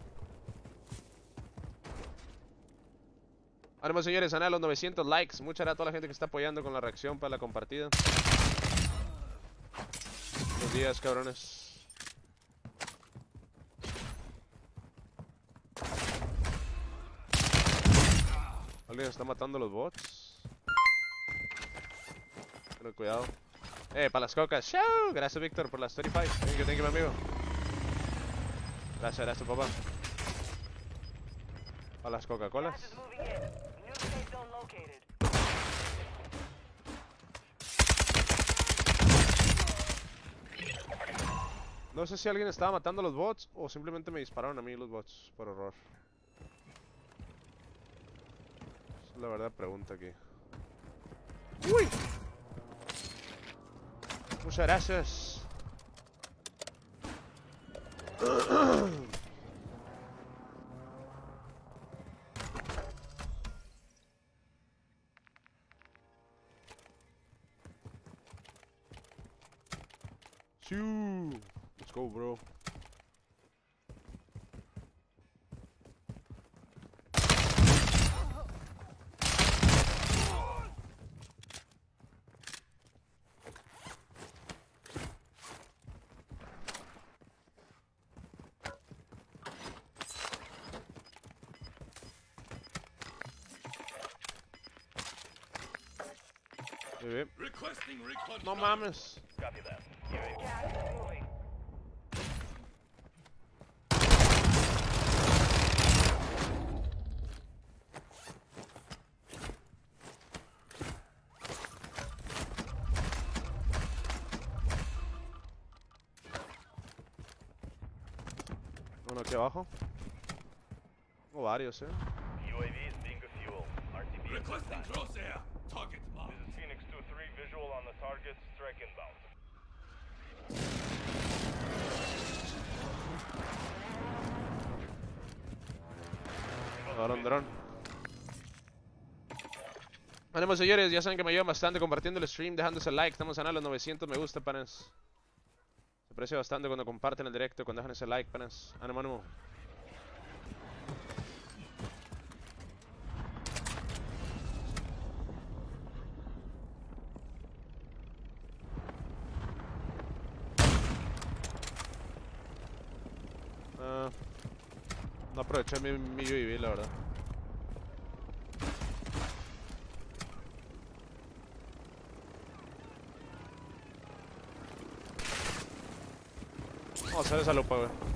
Ánimo señores, a los 900 likes. Muchas gracias a toda la gente que está apoyando con la reacción para la compartida. Buenos días, cabrones. Alguien está matando los bots. Ten cuidado. Eh, para las cocas. Gracias, Víctor, por las 35. Thank you, thank you, mi amigo. Gracias, gracias, papá. Para las Coca-Colas. No sé si alguien estaba matando a los bots o simplemente me dispararon a mí los bots por error. Esa es la verdad pregunta aquí. ¡Uy! Muchas gracias. Let's go, bro. Muy bien. Requesting recon. No mames. Copy that. Gas is moving. Uno aquí abajo. O varios, eh. UAV is being refueled. RTB at this Requesting time. crosshair. Target marked. This is Phoenix 2-3 visual on the target. Strike inbound. Dron, dron. Señores, ya saben que me ayudan bastante compartiendo el stream, dejándose like, estamos a los 900 me gusta, panes. Se aprecia bastante cuando comparten el directo, cuando dejan ese like, panes. Ánimo, ánimo. Ah, no aproveché mi, mi UAV, la verdad. Vamos a hacer esa lupa, güey.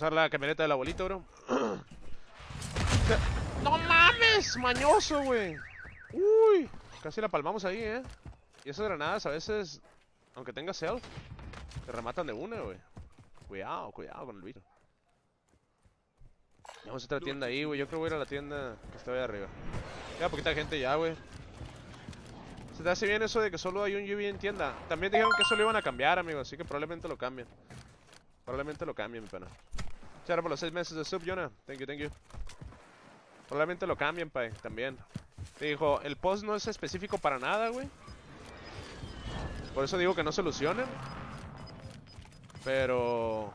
Ver la camioneta del abuelito, bro. ¡No mames! ¡Mañoso, güey! ¡Uy! Casi la palmamos ahí, ¿eh? Y esas granadas a veces, aunque tenga self, te rematan de una, güey. Cuidado, cuidado con el virus. Vamos a otra tienda ahí, güey. Yo creo que voy a ir a la tienda que está ahí arriba. Queda poquita gente ya, güey. Se te hace bien eso de que solo hay un UV en tienda. También dijeron que eso lo iban a cambiar, amigo. Así que probablemente lo cambien. Probablemente lo cambien, mi pana. Muchas por los seis meses de sub, Jonah. Thank you, thank you. Probablemente lo cambien, pay. También. Dijo, el post no es específico para nada, güey. Por eso digo que no solucionen. Pero...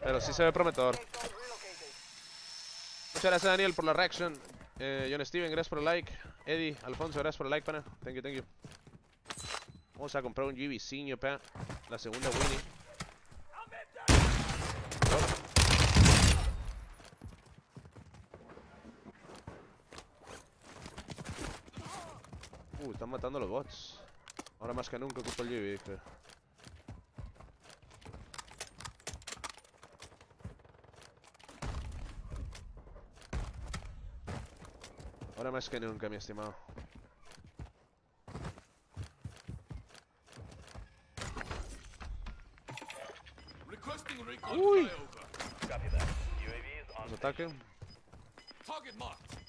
Pero sí se ve prometedor. Muchas gracias, Daniel, por la reaction. Eh, John Steven, gracias por el like. Eddie, Alfonso, gracias por el like, pana. Thank you, thank you. Vamos a comprar un GBC, pa. La segunda Winnie. Uh, están matando a los bots. Ahora más que nunca ocupo el GB, creo. Ahora más que nunca, mi estimado. Uy.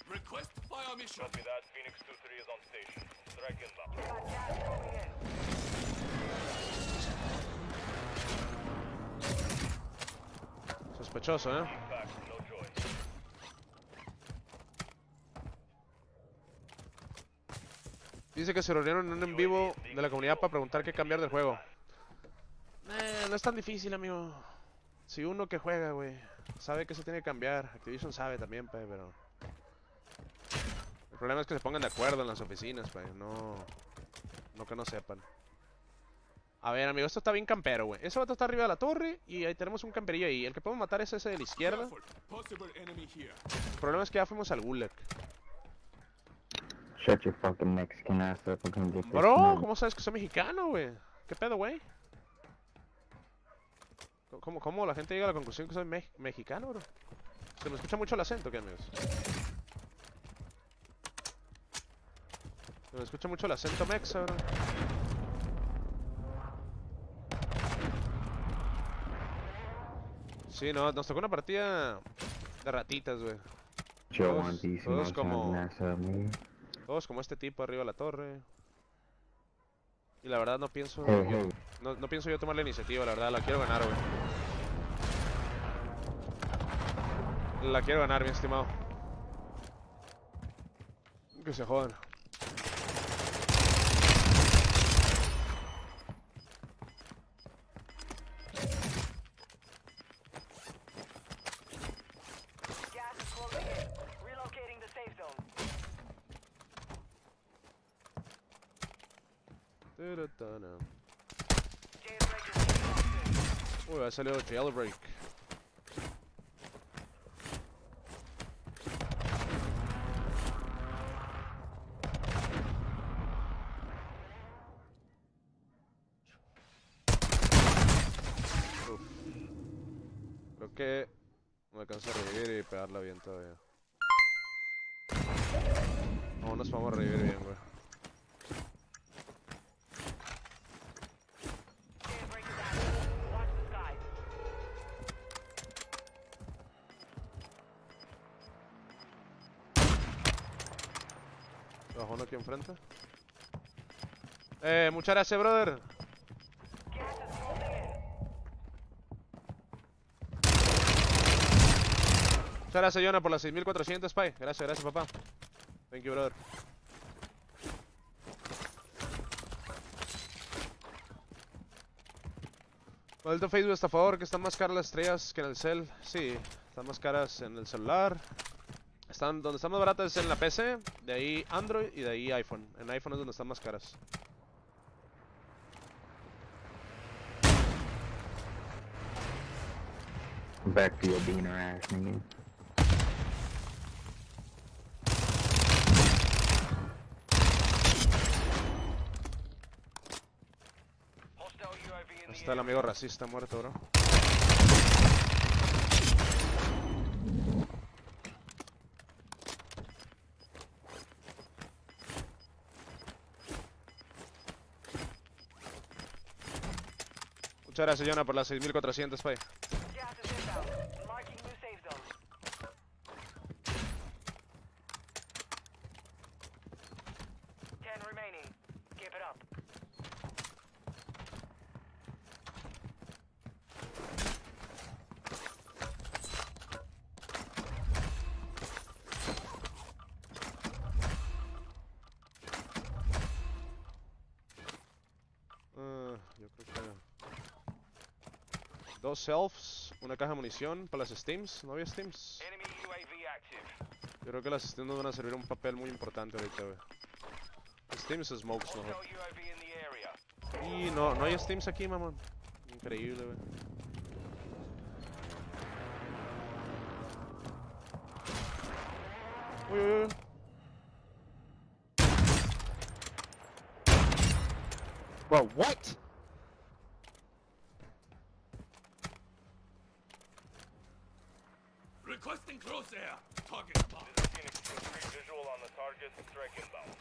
flyover. Copy that. On mission. Copy. Phoenix 2-3 is on station. Strike inbound. Got gas moving in. Sospechoso, ¿eh? Impact, no joy. Dice que se reunieron en un en vivo de la comunidad para preguntar qué cambiar del juego. Eh, no es tan difícil, amigo. Si uno que juega, güey, sabe que se tiene que cambiar. Activision sabe también, pe, pero... El problema es que se pongan de acuerdo en las oficinas, pe, no... No que no sepan. A ver, amigo, esto está bien campero, güey. Ese vato está arriba de la torre y ahí tenemos un camperillo ahí. El que podemos matar es ese de la izquierda. El problema es que ya fuimos al gulag. Shut your fucking Mexican ass up Bro. ¿cómo sabes que soy mexicano, güey? ¿Qué pedo, güey? ¿Cómo, ¿Cómo la gente llega a la conclusión que soy me- mexicano, bro? Se me escucha mucho el acento, ¿qué, amigos? Me escucha mucho el acento mexa, bro. Sí, no, nos tocó una partida de ratitas, güey. Todos- todos como-. Todos como este tipo arriba de la torre. Y la verdad no pienso... Hey, yo- hey. No, no pienso yo tomar la iniciativa, la verdad, la quiero ganar, güey. La quiero ganar, mi estimado. Que se jodan. Gas is closing in. Relocating the safe zone. Turutana. Jailbreak is being salido jailbreak. Uf. Creo que me alcanza a revivir y pegarla bien todavía. Aquí enfrente. Eh, muchas gracias, brother. Closing in. Muchas gracias, Jonah, por las 6400, Spy. Gracias, gracias, papá. Thank you, brother. Maldito Facebook favor que están más caras las estrellas que en el cel. Sí, están más caras en el celular. Donde están más baratas es en la PC, de ahí Android y de ahí iPhone. En iPhone es donde están más caras. Back to your beaner ass, nigga. Está el amigo racista muerto, bro. Muchas gracias, Jonah, por las 6400, pay. Gas is inbound. Marking new safe zone. Ten remaining. Keep it up. Ah, yo creo que... Dos selfs, una caja de munición para las steams. ¿No había steams? Yo creo que las steams nos van a servir un papel muy importante ahorita, güey. Steams smokes, mejor. Y no, no hay steams aquí, mamón. Increíble, güey. Uy, uy, uy. Bro, what? Requesting close air. Target marked. This is Phoenix 2-3 visual on the target. Strike inbound.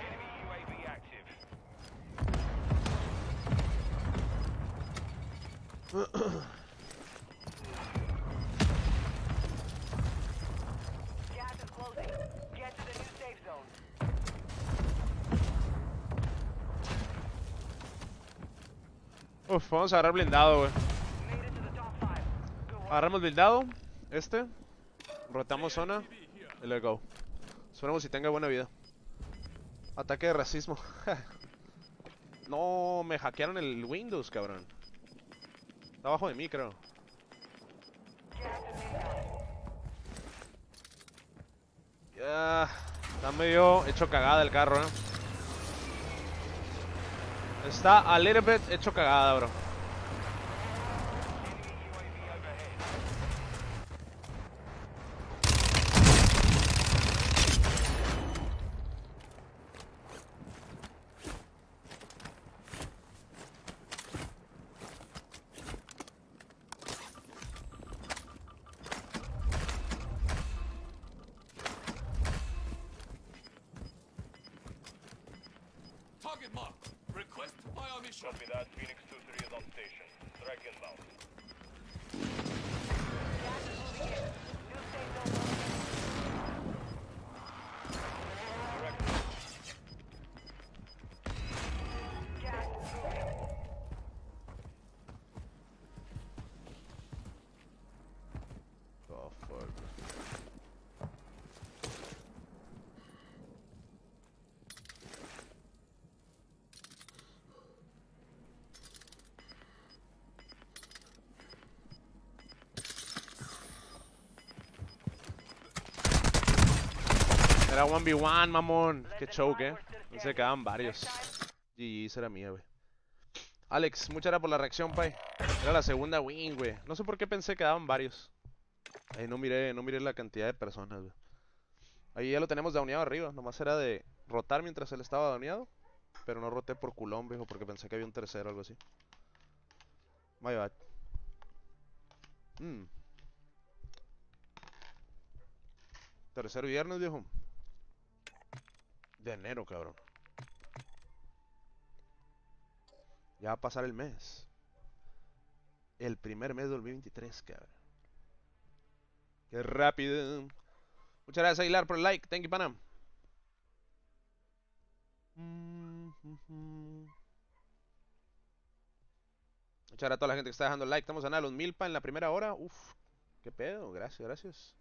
Enemy UAV active. Gas is closing. Get to the new safe zone. Vamos a agarrar blindado, güey. Agarramos blindado. Este. Rotamos zona. Y let go. Esperemos si tenga buena vida. Ataque de racismo. no, me hackearon el Windows, cabrón. Está abajo de mí, creo. Ya. Está medio hecho cagada el carro, eh. Está a little bit hecho cagada, bro. Target marked. Request fire mission. Copy that. Phoenix 2-3 is on station. Strike inbound. Gas is. New safe zone. Era 1v1, mamón. Qué choke, eh. Pensé que quedaban varios. GG, esa era mía, güey. Alex, muchas gracias por la reacción, pay. Era la segunda win, güey. No sé por qué pensé que quedaban varios. Ahí no miré, no miré la cantidad de personas, güey. Ahí ya lo tenemos dauneado arriba. Nomás era de rotar mientras él estaba dauneado. Pero no roté por culón, viejo, porque pensé que había un tercero o algo así. My bad. Mm. Tercer viernes, viejo. De enero, cabrón. Ya va a pasar el mes. El primer mes del 2023, cabrón. Qué rápido. Muchas gracias, Aguilar, por el like. Thank you, Panam. Muchas gracias a toda la gente que está dejando like. Estamos a nada, los milpa en la primera hora. Uf, qué pedo. Gracias, gracias.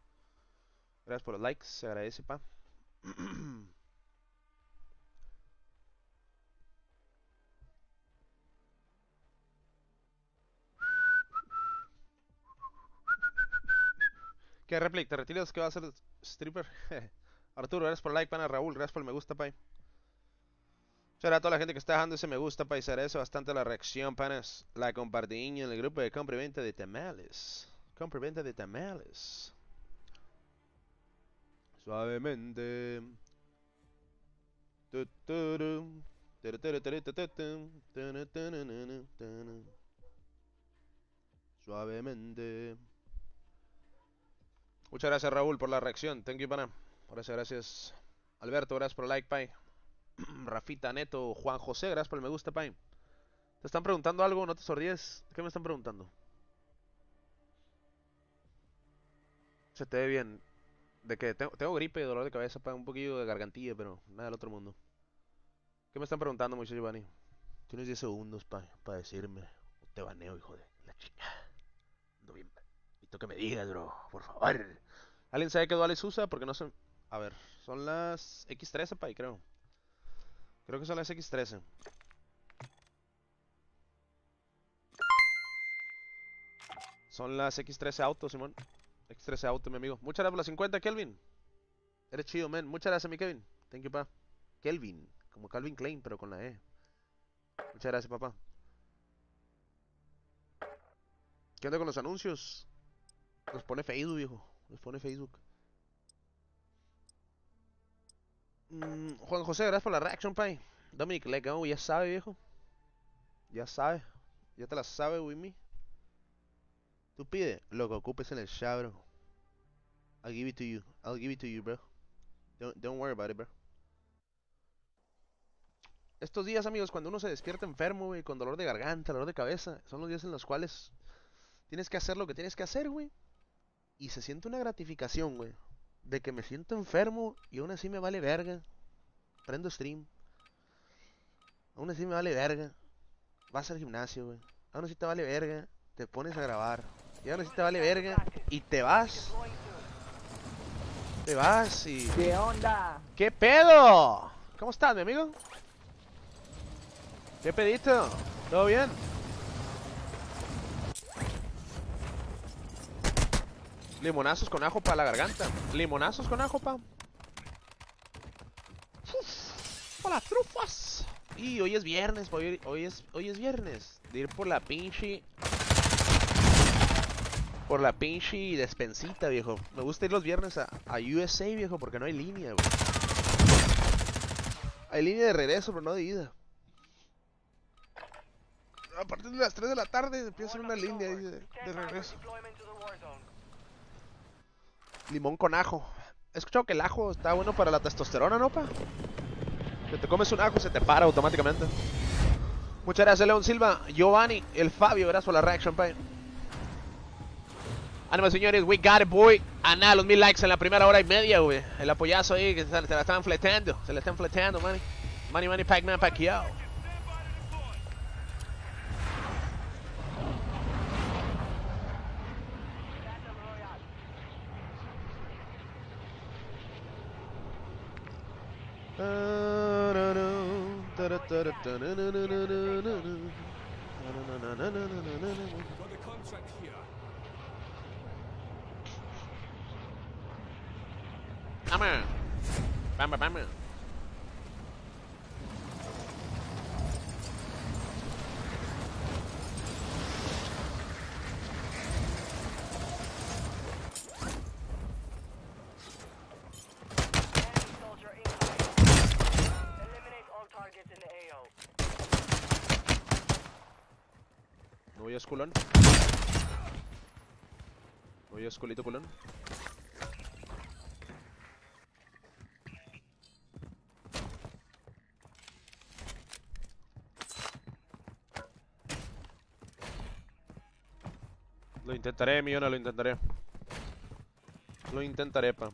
Gracias por los likes. Se agradece, pa. ¿Qué replic? ¿Te retiras que va a ser stripper? Arturo, gracias por el like, pana. Raúl, gracias por el me gusta, pay. A toda la gente que está dejando ese me gusta, pay. Se agradece bastante la reacción, panas. La compartí en el grupo de compra y venta de tamales. Compra venta de tamales. Suavemente. Suavemente. Muchas gracias Raúl por la reacción. Thank you, pana. Gracias, gracias. Alberto, gracias por el like, pai. Rafita Neto, Juan José, gracias por el me gusta, pai. ¿Te están preguntando algo? ¿No te sonríes? ¿Qué me están preguntando? Se te ve bien. De que tengo, tengo gripe dolor de cabeza, pai. Un poquillo de gargantilla, pero nada del otro mundo. ¿Qué me están preguntando, Moisés Giovanni? Tienes 10 segundos, pai, para decirme. O te baneo, hijo de la chica. Ando bien. Que me digas, bro. Por favor. ¿Alguien sabe qué duales usa? Porque no sé. A ver, son las X13, pai, creo. Creo que son las X13. Son las X13 Auto, Simón. X13 Auto, mi amigo. Muchas gracias por las 50, Kelvin. Eres chido, man. Muchas gracias, mi Kevin. Thank you, pa. Kelvin. Como Calvin Klein, pero con la E. Muchas gracias, papá. ¿Qué onda con los anuncios? Los pone Facebook, viejo. Los pone Facebook. Mm, Juan José, gracias por la reaction, pay. Dominic Legao, ya sabe, viejo. Ya sabe. Ya te la sabe, with me. Tú pide lo que ocupes en el chat, bro. I'll give it to you. I'll give it to you, bro. Don't, don't worry about it, bro. Estos días, amigos, cuando uno se despierta enfermo, güey, con dolor de garganta, dolor de cabeza, son los días en los cuales tienes que hacer lo que tienes que hacer, güey. Y se siente una gratificación, güey. De que me siento enfermo y aún así me vale verga. Prendo stream. Aún así me vale verga. Vas al gimnasio, güey. Aún así te vale verga. Te pones a grabar. Y aún así te vale verga. Y te vas. Te vas y... ¿Qué onda? ¿Qué pedo? ¿Cómo estás, mi amigo? ¿Qué pedito? ¿Todo bien? Limonazos con ajo para la garganta. Limonazos con ajo, pa. Hola, trufas. Y hoy es viernes, hoy, es, hoy es viernes. De ir por la pinche. Por la pinche despensita, viejo. Me gusta ir los viernes a, a USA, viejo, porque no hay línea, güey. Hay línea de regreso, pero no de ida. A partir de las 3 de la tarde empieza una línea de, de regreso. Limón con ajo. He escuchado que el ajo está bueno para la testosterona, ¿no, pa? Que te comes un ajo se te para automáticamente. Muchas gracias, León Silva. Giovanni, el Fabio, gracias por la reaction, pa. Ánimo, señores, we got it, boy. A nada, los mil likes en la primera hora y media, güey. El apoyazo ahí, que se, la están fletando. Se la están fletando, money. Money, money, Pac-Man, Pacquiao. Got a contract here. Vamos. Vamos, vamos. Enemy soldier incoming. Eliminate all targets in the AO. No voy a culón. Voy a culito culón. Lo intentaré, Millona, lo intentaré. Lo intentaré, pa.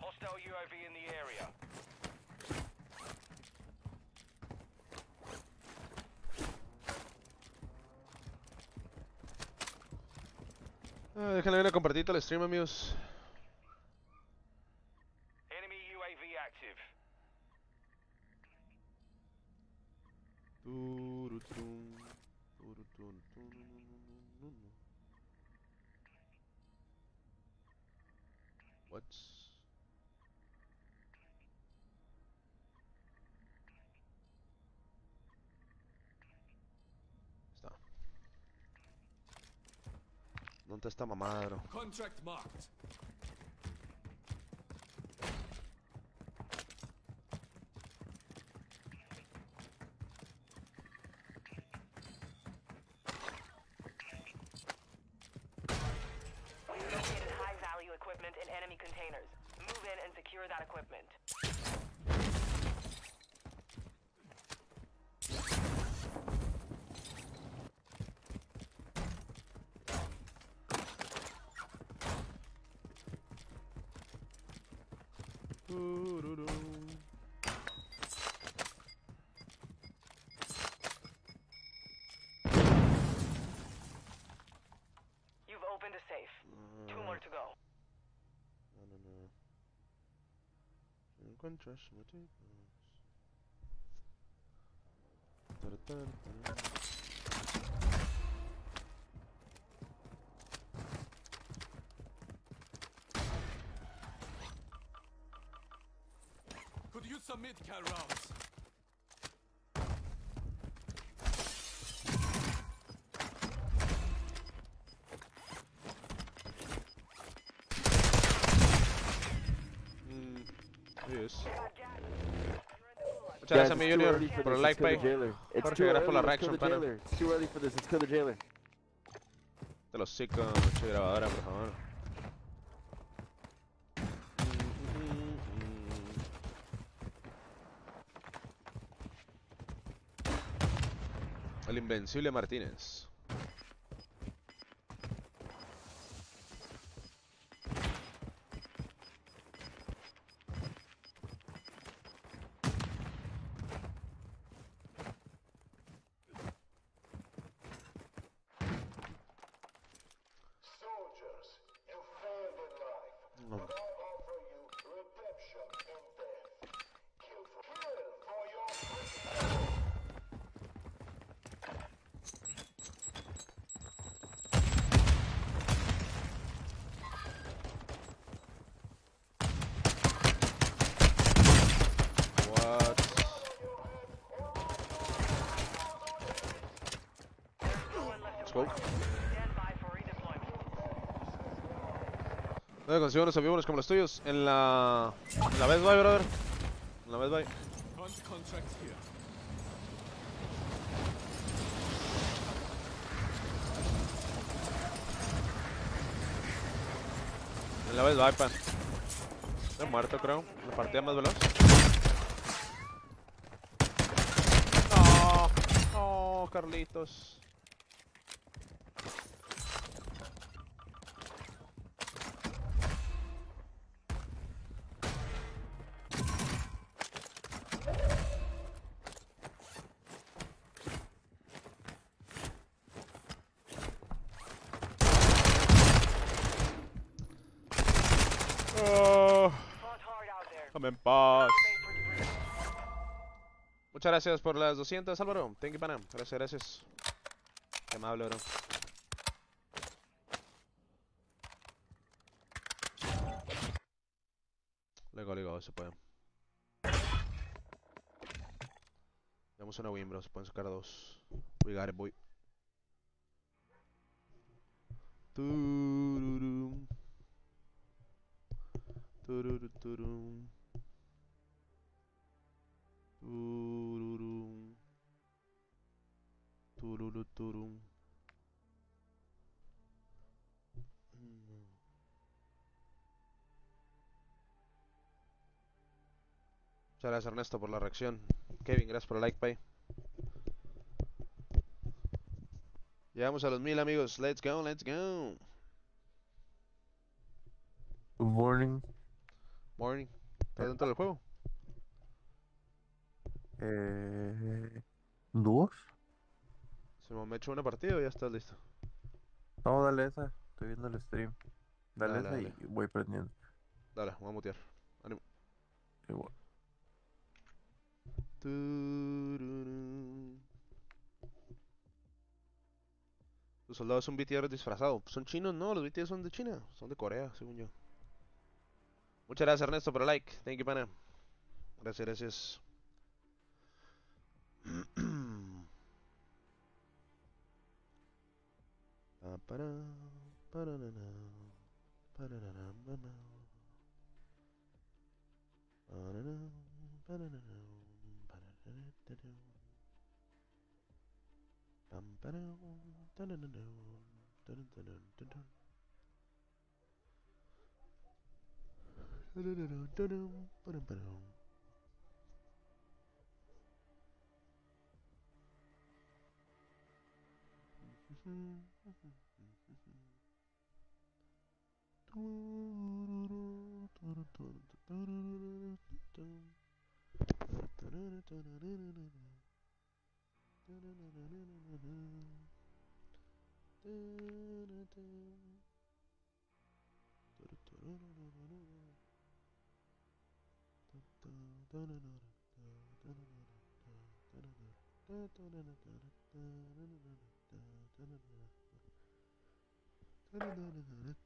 Hostile UAV in the area. Ah, todo el stream, amigos. Contract marked. Could you submit, car rounds? Muchas gracias, mi Junior, por el like, pay. Jorge, gracias por la reaction, pana. too early for this, let's kill the jailer. Te lo sigo, mucha grabadora, por favor. El Invencible Martínez. Soldiers, you failed in life. No. But I offer you redemption in death. Kill for, kill for your freedom. What? No one left Let's to go. work. Stand by for redeployment. No consigo unos aviones como los tuyos. En la. En la Best Buy, brother. En la Best Buy. En la Best Buy, pan. Estoy muerto, creo. La partida más veloz. No. No, Carlitos. Oh, Fought hard out there. déjame en paz. Base for debris. Muchas gracias por las 200, Álvaro. Thank you, pana. Gracias, gracias. Qué amable, bro. Lego, Lego, se puede. Damos una win, bro. Se pueden sacar dos. We got it, boy. Tururum. Tururu, turum. Tururum. Mm. Muchas gracias Ernesto por la reacción. Kevin, gracias por el like, pay. Llegamos a los mil amigos. Let's go, let's go. Good morning. Morning. ¿Estás dentro del juego? Eh, ¿Dos? Se me echó una partida y ya estás listo. No, dale esa. Estoy viendo el stream. Dale, Dale, esa dale. y voy prendiendo. Dale, voy a mutear. Igual. Tururú. Los soldados son BTR disfrazados. ¿Son chinos? No, los BTR son de China. Son de Corea, según yo. Muchas gracias Ernesto por el like. Thank you, pana. Gracias, gracias. Mm-hmm. Da da da da da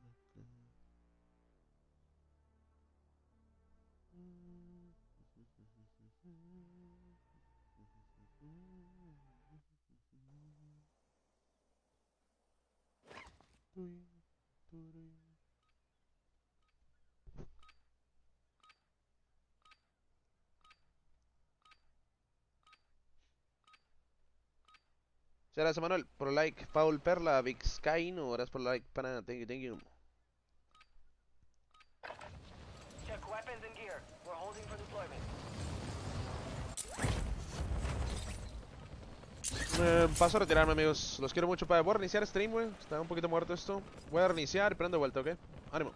Muchas gracias Manuel por el like. Paul Perla, Big Sky, no, gracias por like, pana. Thank you, thank you. Check weapons and gear. We're holding for deployment. Eh, paso a retirarme, amigos. Los quiero mucho. Para... Voy a reiniciar stream, güey. Está un poquito muerto esto. Voy a reiniciar y prendo de vuelta, ¿ok? Ánimo.